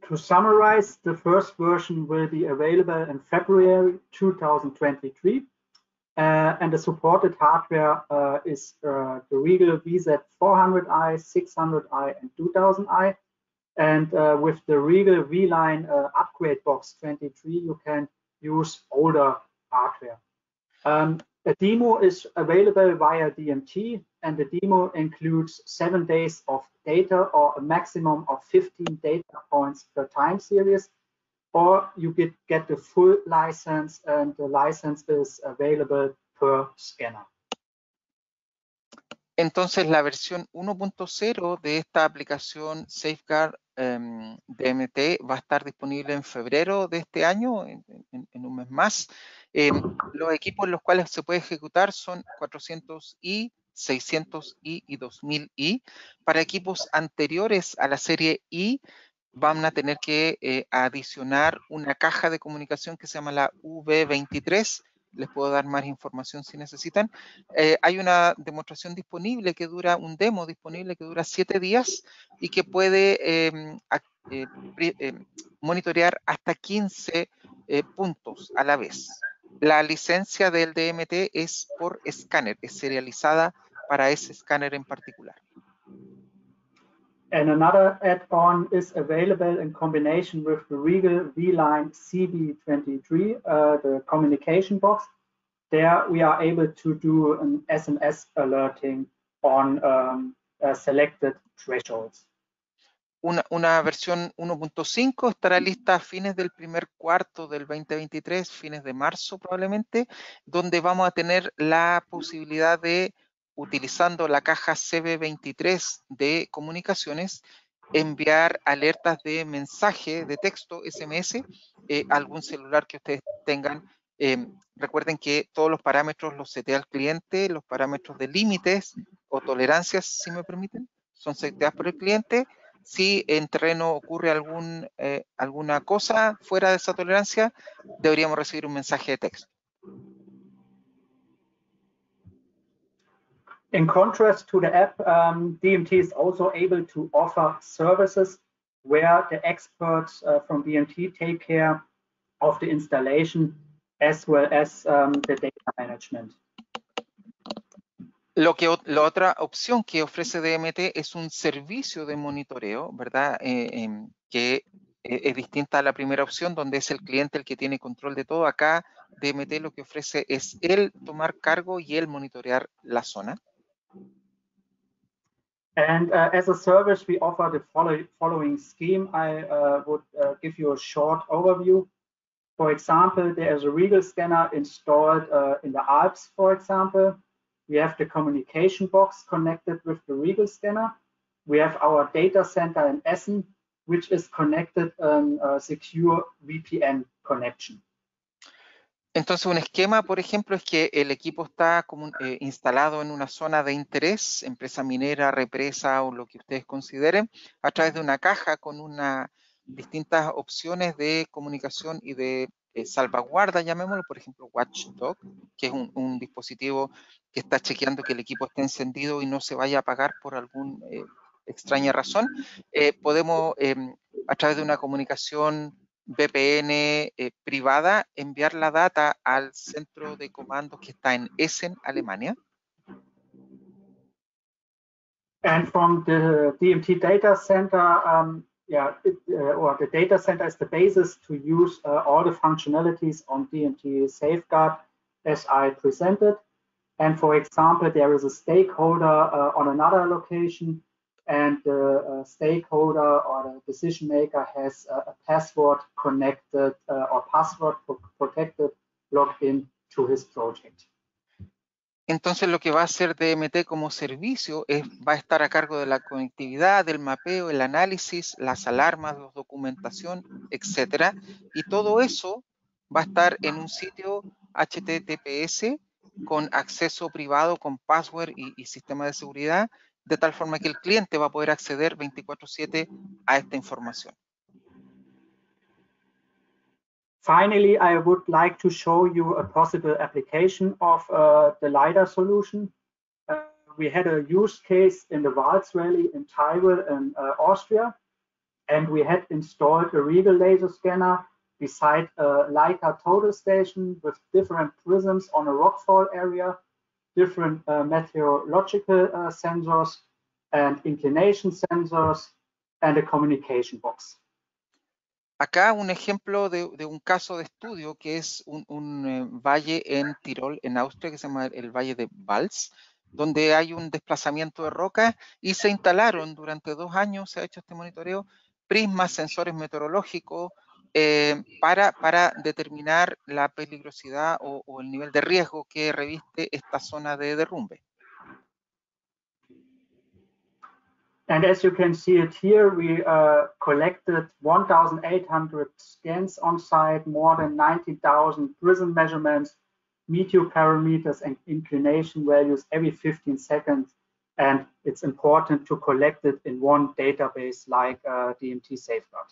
Speaker 2: To summarize, the first version will be available in February 2023. Uh, and the supported hardware uh, is uh, the Regal VZ400i, 600i, and 2000i. And uh, with the Regal V-Line uh, upgrade box 23, you can use older hardware. Um, a demo is available via DMT, and the demo includes seven days of data or a maximum of 15 data points per time series, or you get, get the full license, and the license is available per scanner.
Speaker 1: Entonces, la versión 1.0 de esta aplicación Safeguard um, DMT va a estar disponible en febrero de este año, en, en, en un mes más. Eh, los equipos en los cuales se puede ejecutar son 400i, 600i y 2000i. Para equipos anteriores a la serie I, van a tener que eh, adicionar una caja de comunicación que se llama la V23. Les puedo dar más información si necesitan. Eh, hay una demostración disponible que dura, un demo disponible que dura siete días y que puede em, em, monitorear hasta 15 puntos a la vez. La licencia del DMT es por escáner, es serializada para ese escáner en particular.
Speaker 2: And another add-on is available in combination with the Regal V-Line CB23, uh, the communication box. There we are able to do an SMS alerting on um, uh, selected thresholds.
Speaker 1: Una, una, versión 1.5 estará lista a fines del primer cuarto del 2023, fines de marzo probablemente, donde vamos a tener la posibilidad de utilizando la caja CB23 de comunicaciones, enviar alertas de mensaje de texto SMS eh, a algún celular que ustedes tengan. Em, recuerden que todos los parámetros los setea el cliente, los parámetros de límites o tolerancias, si me permiten, son seteados por el cliente. Si en terreno ocurre algún, eh, alguna cosa fuera de esa tolerancia, deberíamos recibir un mensaje de texto.
Speaker 2: In contrast to the app, um, DMT is also able to offer services where the experts uh, from DMT take care of the installation as well as um, the data management.
Speaker 1: Lo que la otra opción que ofrece DMT es un servicio de monitoreo, ¿verdad? Eh, eh, que es distinta a la primera opción, donde es el cliente el que tiene control de todo. Acá DMT lo que ofrece es él tomar cargo y él monitorear la zona.
Speaker 2: And uh, as a service, we offer the follow following scheme. I uh, would uh, give you a short overview. For example, there is a Regal scanner installed uh, in the Alps, for example. We have the communication box connected with the Regal scanner. We have our data center in Essen, which is connected um, a secure VPN connection.
Speaker 1: Entonces, un esquema, por ejemplo, es que el equipo está como, eh, instalado en una zona de interés, empresa minera, represa o lo que ustedes consideren, a través de una caja con una, distintas opciones de comunicación y de eh, salvaguarda, llamémoslo, por ejemplo, Watchdog, que es un, dispositivo que está chequeando que el equipo esté encendido y no se vaya a apagar por alguna eh, extraña razón. podemos, em, a través de una comunicación VPN eh, privada enviar la data al centro de comandos que está en Essen, Alemania.
Speaker 2: And from the DMT data center, um, yeah, it, uh, or the data center is the basis to use uh, all the functionalities on DMT Safeguard as I presented. And for example, there is a stakeholder uh, on another location and the uh, stakeholder or the decision maker has a, password connected uh, or password protected logged in to his project.
Speaker 1: Entonces lo que va a hacer DMT como servicio es, va a estar a cargo de la conectividad, del mapeo, el análisis, las alarmas, la documentación, etcétera. Y todo eso va a estar en un sitio HTTPS con acceso privado, con password y, y sistema de seguridad de tal forma que el cliente va a poder acceder 24/7 a esta información.
Speaker 2: Finally, I would like to show you a possible application of uh, the LiDAR solution. Uh, we had a use case in the Vals Valley in Tyrol in uh, Austria, and we had installed a Regal laser scanner beside a Leica total station with different prisms on a rockfall area different uh, meteorological uh, sensors and inclination sensors and a communication box.
Speaker 1: Acá un ejemplo de, un caso de estudio que es un, eh, valle en Tirol, en Austria, que se llama el Valle de Vals, donde hay un desplazamiento de roca y se instalaron durante dos años, se ha hecho este monitoreo, prismas, sensores meteorológicos, eh, para, para determinar la peligrosidad o, el nivel de riesgo que reviste esta zona de derrumbe.
Speaker 2: And as you can see it here, we uh, collected 1,800 scans on site, more than 90,000 prism measurements, meteor parameters and inclination values every 15 seconds. And it's important to collect it in one database like uh, DMT Safeguard.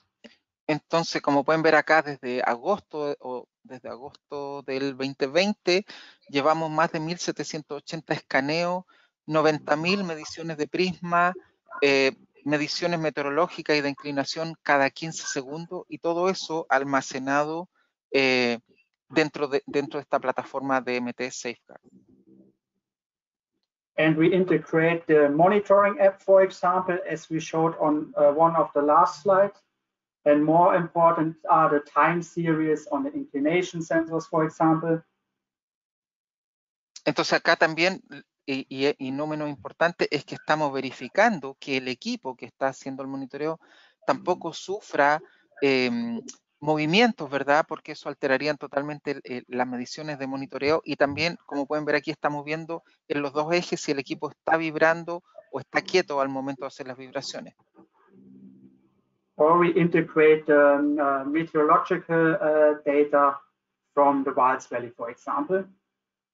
Speaker 1: Entonces, como pueden ver acá, desde agosto o desde agosto del 2020, llevamos más de 1.780 escaneos, 90.000 mediciones de prisma, eh, mediciones meteorológicas y de inclinación cada 15 segundos y todo eso almacenado eh, dentro, de, dentro de esta plataforma de MT Safeguard.
Speaker 2: And we integrate the monitoring app, for example, as we showed on uh, one of the last slides. And more important are the time series on the inclination sensors, for example.
Speaker 1: Entonces acá también, y, y, y, no menos importante, es que estamos verificando que el equipo que está haciendo el monitoreo tampoco sufra eh, movimientos, ¿verdad? Porque eso alterarían totalmente el, las mediciones de monitoreo y también, como pueden ver aquí, estamos viendo en los dos ejes si el equipo está vibrando o está quieto al momento de hacer las vibraciones.
Speaker 2: Or we integrate um, uh, meteorological uh, data from the Wilds Valley, for example.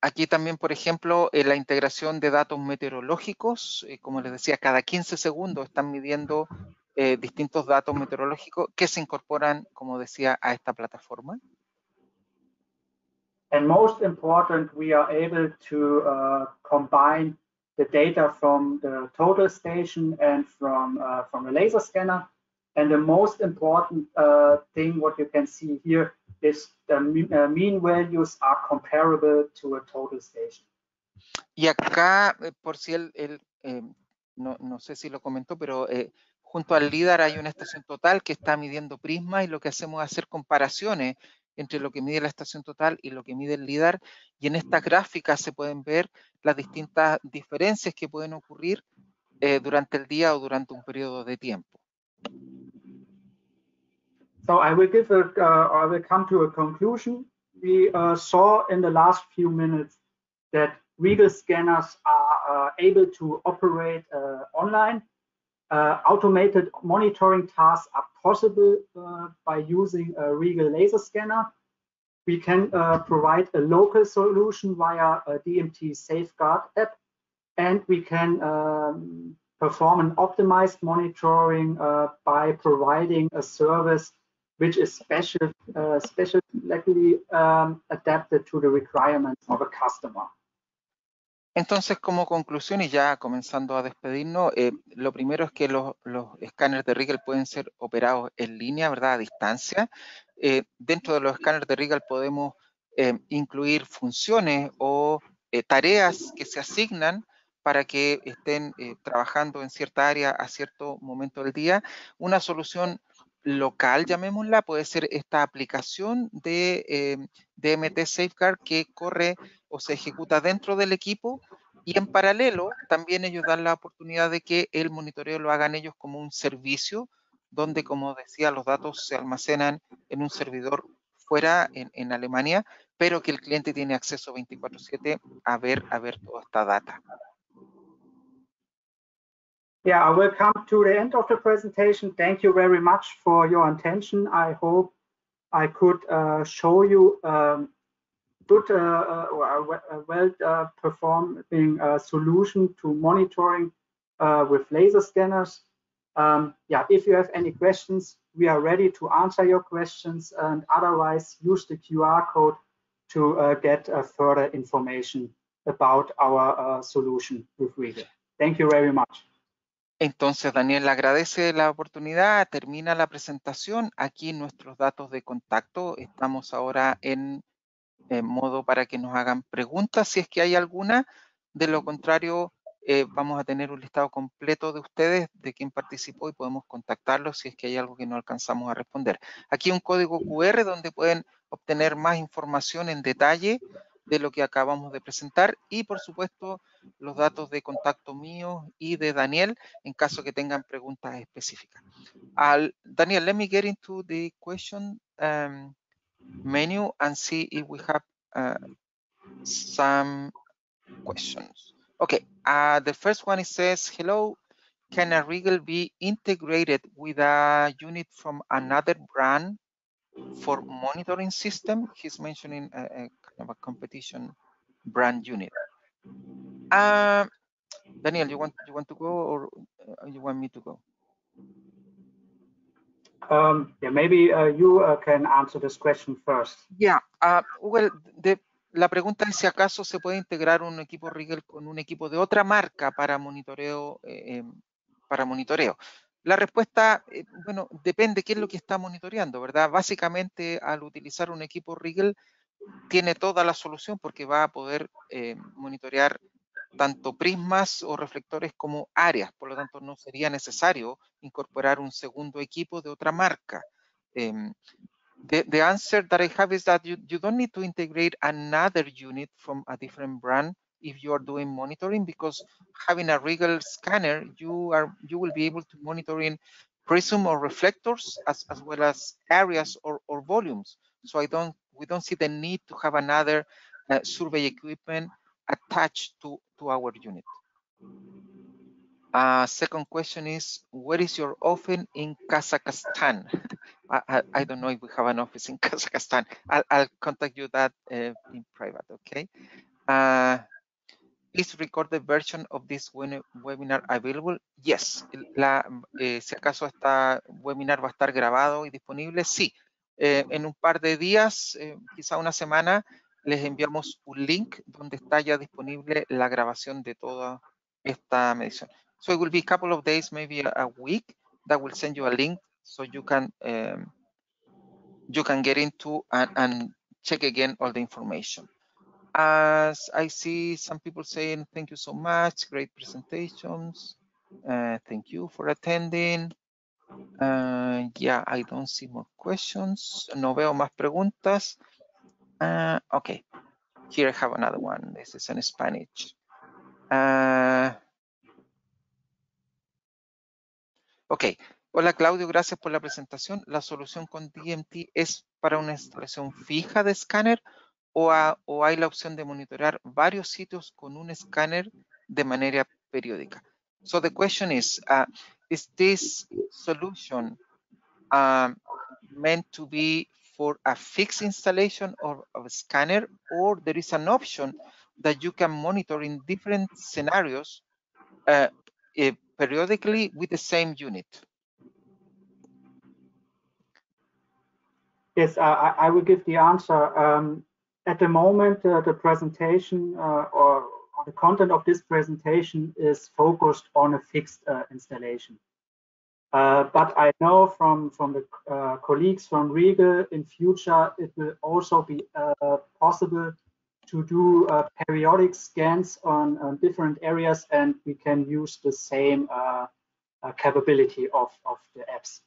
Speaker 1: Aquí también, por ejemplo, eh, la integración de datos meteorológicos, eh, como les decía, cada 15 segundos están midiendo eh, distintos datos meteorológicos que se incorporan, como decía, a esta plataforma.
Speaker 2: And most important, we are able to uh, combine the data from the total station and from uh, from the laser scanner. And the most important uh, thing, what you can see here, is the mean, uh, mean values are comparable to a total station.
Speaker 1: Y acá, eh, por si él, eh, no, no, sé si lo comentó, pero eh, junto al LIDAR hay una estación total que está midiendo prisma y lo que hacemos es hacer comparaciones entre lo que mide la estación total y lo que mide el LIDAR. Y en esta gráfica se pueden ver las distintas diferencias que pueden ocurrir durante el día o durante un periodo de tiempo.
Speaker 2: So I will give a, uh, I will come to a conclusion. We uh, saw in the last few minutes that Regal scanners are uh, able to operate uh, online. Uh, automated monitoring tasks are possible uh, by using a Regal laser scanner. We can provide a local solution via a DMT Safeguard app, and we can um, perform an optimized monitoring by providing a service which is special, uh, specially um, adapted to the requirements of a customer.
Speaker 1: Entonces, como conclusión y ya comenzando a despedirnos, eh, lo primero es que los, los, escáneres de Rigel pueden ser operados en línea, ¿verdad? A distancia. Eh, dentro de los escáneres de Rigel podemos eh, incluir funciones o eh, tareas que se asignan para que estén eh, trabajando en cierta área a cierto momento del día. Una solución local, llamémosla, puede ser esta aplicación de eh, DMT Safeguard que corre o se ejecuta dentro del equipo y en paralelo también ellos dan la oportunidad de que el monitoreo lo hagan ellos como un servicio donde, como decía, los datos se almacenan en un servidor fuera en, en Alemania, pero que el cliente tiene acceso 24/7 a ver, a ver toda esta data.
Speaker 2: Yeah, I will come to the end of the presentation. Thank you very much for your attention. I hope I could uh, show you um, good, uh, uh, well uh, performing uh, solution to monitoring uh, with laser scanners. Um, yeah, if you have any questions, we are ready to answer your questions and otherwise use the QR code to get further information about our solution with Reader. Thank you very much.
Speaker 1: Entonces, Daniel agradece la oportunidad, termina la presentación. Aquí nuestros datos de contacto. Estamos ahora en, en, modo para que nos hagan preguntas si es que hay alguna. De lo contrario, eh, vamos a tener un listado completo de ustedes, de quién participó y podemos contactarlos si es que hay algo que no alcanzamos a responder. Aquí un código QR donde pueden obtener más información en detalle de lo que acabamos de presentar y por supuesto los datos de contacto mío y de Daniel en caso que tengan preguntas específicas. Daniel, let me get into the question um, menu and see if we have uh, some questions. Okay, uh, the first one it says, hello, can a Regal be integrated with a unit from another brand for monitoring system? He's mentioning a, a a competition brand unit. Uh, Daniel, you want you want to go or uh, you want me to go?
Speaker 2: Um, yeah, maybe uh, you uh, can answer this question first.
Speaker 1: Yeah, uh, well, the, la pregunta es si acaso se puede integrar un equipo Rigel con un equipo de otra marca para monitoreo, eh, em, para monitoreo. La respuesta, eh, bueno, depende qué es lo que está monitoreando, ¿verdad? Básicamente, al utilizar un equipo Rigel, tiene toda la solución porque va a poder eh, monitorear tanto prismas o reflectores como áreas, por lo tanto no sería necesario incorporar un segundo equipo de otra marca. Um, the, answer that I have is that you, don't need to integrate another unit from a different brand if you are doing monitoring because having a Regal scanner, you are you will be able to monitor in prism or reflectors as, as well as areas or, or volumes. So I don't we don't see the need to have another uh, survey equipment attached to, to our unit. Uh, second question is, where is your office in Kazakhstan? I, I, I, don't know if we have an office in Kazakhstan. I'll, I'll contact you that uh, in private, okay? Uh, is recorded version of this webinar available? Yes. La, eh, si acaso esta webinar va a estar grabado y disponible, sí. Eh, en un par de días, eh, quizá una semana, les enviamos un link donde está ya disponible la grabación de toda esta medición. So it will be a couple of days, maybe a, week, that will send you a link so you can um, you can get into and, and check again all the information. As I see some people saying, thank you so much, great presentations. Uh, thank you for attending. Yeah, I don't see more questions. No veo más preguntas. Uh, okay, here I have another one. This is in Spanish. Uh, ok, hola Claudio, gracias por la presentación. ¿La solución con DMT es para una instalación fija de escáner o, hay la opción de monitorear varios sitios con un escáner de manera periódica? So the question is, uh, is this solution um, meant to be for a fixed installation or of a scanner, or there is an option that you can monitor in different scenarios uh, uh, periodically with the same unit.
Speaker 2: Yes, I, I will give the answer. Um, at the moment, uh, the presentation uh, or the content of this presentation is focused on a fixed uh, installation. Uh, but I know from from the uh, colleagues from Riegel in future it will also be uh, possible to do uh, periodic scans on, on, different areas and we can use the same uh, capability of, of the apps.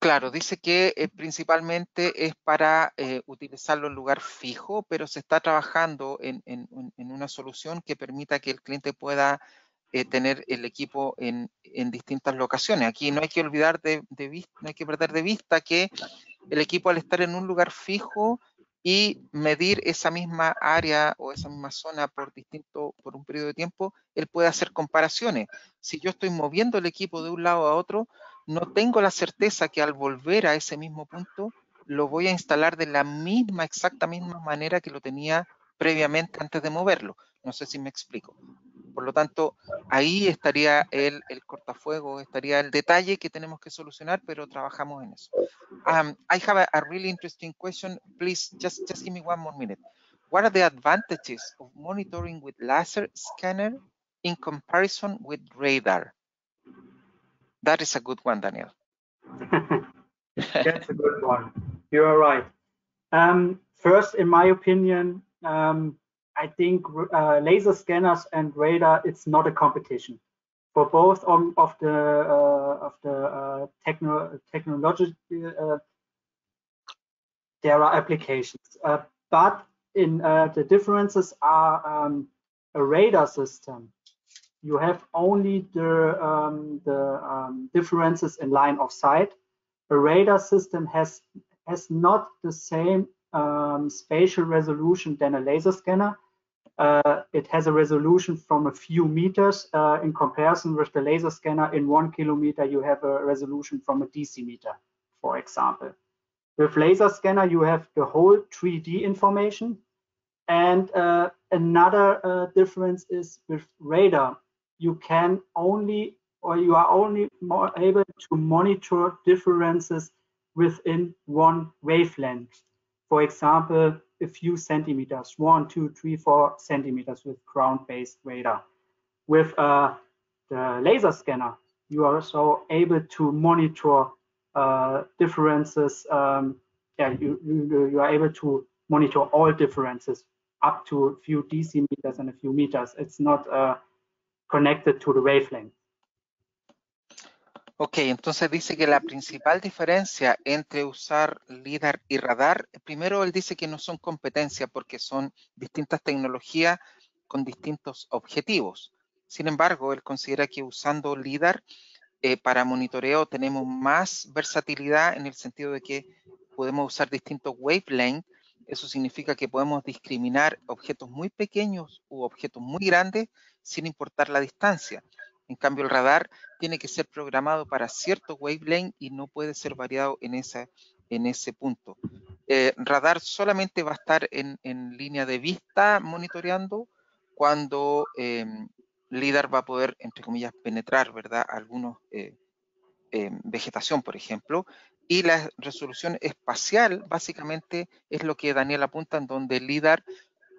Speaker 1: Claro, dice que eh, principalmente es para eh, utilizarlo en lugar fijo, pero se está trabajando en, una solución que permita que el cliente pueda eh, tener el equipo en, distintas locaciones. Aquí no hay que olvidar de, vista, no hay que perder de vista que el equipo al estar en un lugar fijo y medir esa misma área o esa misma zona por por un periodo de tiempo, él puede hacer comparaciones. Si yo estoy moviendo el equipo de un lado a otro, no tengo la certeza que al volver a ese mismo punto lo voy a instalar de la misma, exacta misma manera que lo tenía previamente antes de moverlo. No sé si me explico. Por lo tanto, ahí estaría el, el cortafuego, estaría el detalle que tenemos que solucionar, pero trabajamos en eso. Um, I have a, a, really interesting question. Please, just, just give me one more minute. What are the advantages of monitoring with laser scanner in comparison with radar? That is a good one, Daniel.
Speaker 2: That's a good one. You are right. Um, first, in my opinion, um, I think uh, laser scanners and radar, it's not a competition. For both of, of the uh, of the uh, techno technology, uh, there are applications. Uh, but in uh, the differences are um, a radar system. You have only the um, the um, differences in line of sight. A radar system has has not the same um, spatial resolution than a laser scanner uh, it has a resolution from a few meters uh, in comparison with the laser scanner in one kilometer you have a resolution from a DC meter for example With laser scanner, you have the whole 3D information. And uh, another uh, difference is with radar, you can only or you are only more able to monitor differences within one wavelength. For example, a few centimeters, one, two, three, four centimeters with ground-based radar. With uh, the laser scanner, you are also able to monitor uh, differences. Um, yeah, you, you, you are able to monitor all differences up to a few decimeters and a few meters. It's not uh, connected to the wavelength.
Speaker 1: Ok, entonces dice que la principal diferencia entre usar LIDAR y radar, primero él dice que no son competencia porque son distintas tecnologías con distintos objetivos. Sin embargo, él considera que usando LIDAR eh, para monitoreo tenemos más versatilidad en el sentido de que podemos usar distintos wavelengths. Eso significa que podemos discriminar objetos muy pequeños u objetos muy grandes sin importar la distancia. En cambio, el radar tiene que ser programado para cierto wavelength y no puede ser variado en, esa, en ese punto. Eh, radar solamente va a estar en, línea de vista monitoreando cuando em, LIDAR va a poder, entre comillas, penetrar, ¿verdad? Algunos eh, em, vegetación, por ejemplo, y la resolución espacial básicamente es lo que Daniel apunta en donde LIDAR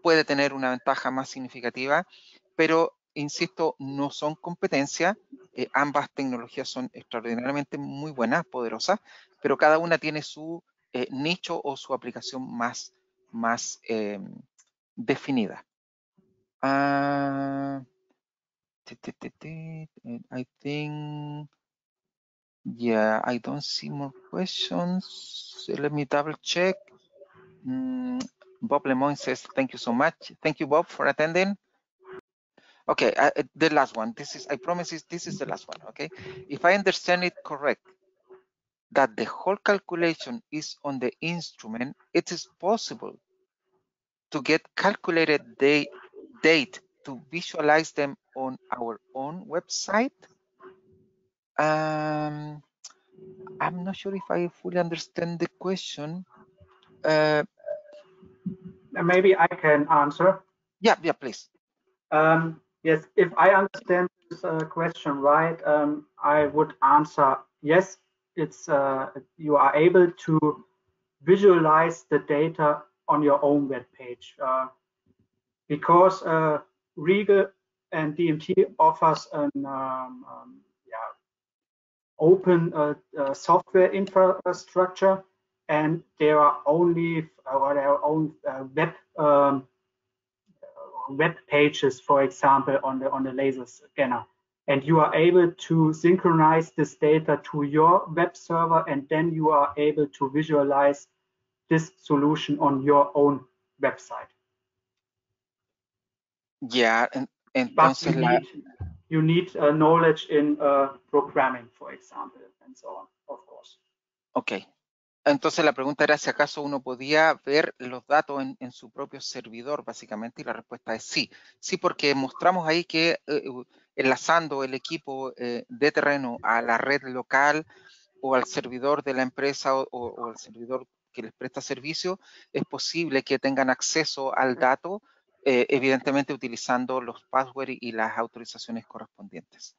Speaker 1: puede tener una ventaja más significativa, pero insisto, no son competencia. Eh, ambas tecnologías son extraordinariamente muy buenas, poderosas, pero cada una tiene su eh, nicho o su aplicación más, más eh, definida. Uh, I think, yeah, I don't see more questions. Let me double check. Mm, Bob Lemoyne says, thank you so much. Thank you, Bob, for attending. Okay, uh, uh, the last one. This is, I promise this, this is the last one, okay? If I understand it correct, that the whole calculation is on the instrument, it is possible to get calculated date, date to visualize them on our own website. Um, I'm not sure if I fully understand the question. Uh,
Speaker 2: Maybe I can answer.
Speaker 1: Yeah, yeah, please.
Speaker 2: Um, Yes, if I understand this uh, question right, um, I would answer yes. It's uh, you are able to visualize the data on your own web page uh, because uh, Regal and DMT offers an um, um, open uh, uh, software infrastructure, and there are only or their own web um, web pages, for example, on the on the laser scanner. And you are able to synchronize this data to your web server, and then you are able to visualize this solution on your own website.
Speaker 1: Yeah, and and
Speaker 2: but you need, you need uh, knowledge in uh, programming, for example, and so on, of course.
Speaker 1: Okay, Entonces la pregunta era si acaso uno podía ver los datos en, su propio servidor, básicamente, y la respuesta es sí. Sí, porque mostramos ahí que eh, enlazando el equipo eh, de terreno a la red local o al servidor de la empresa o, al servidor que les presta servicio, es posible que tengan acceso al dato, eh, evidentemente utilizando los passwords y las autorizaciones correspondientes.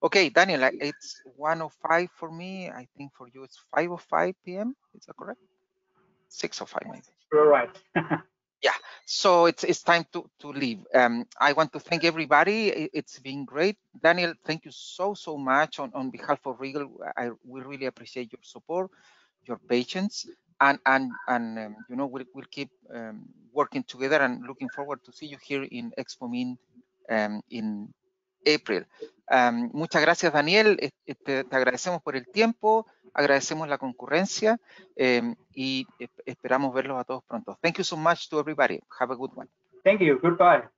Speaker 1: Okay, Daniel, it's 1.05 for me. I think for you it's 5.05 p.m. Is that correct? 6.05 maybe.
Speaker 2: You're right.
Speaker 1: yeah, so it's it's time to, to leave. Um, I want to thank everybody. It's been great. Daniel, thank you so, so much on, on behalf of Regal. I we really appreciate your support, your patience, and and and um, you know we'll, we'll keep um, working together and looking forward to see you here in ExpoMin um, in April. muchas gracias, Daniel. Te, agradecemos por el tiempo, agradecemos la concurrencia em, y esperamos verlos a todos pronto. Thank you so much to everybody. Have a good one.
Speaker 2: Thank you. Goodbye.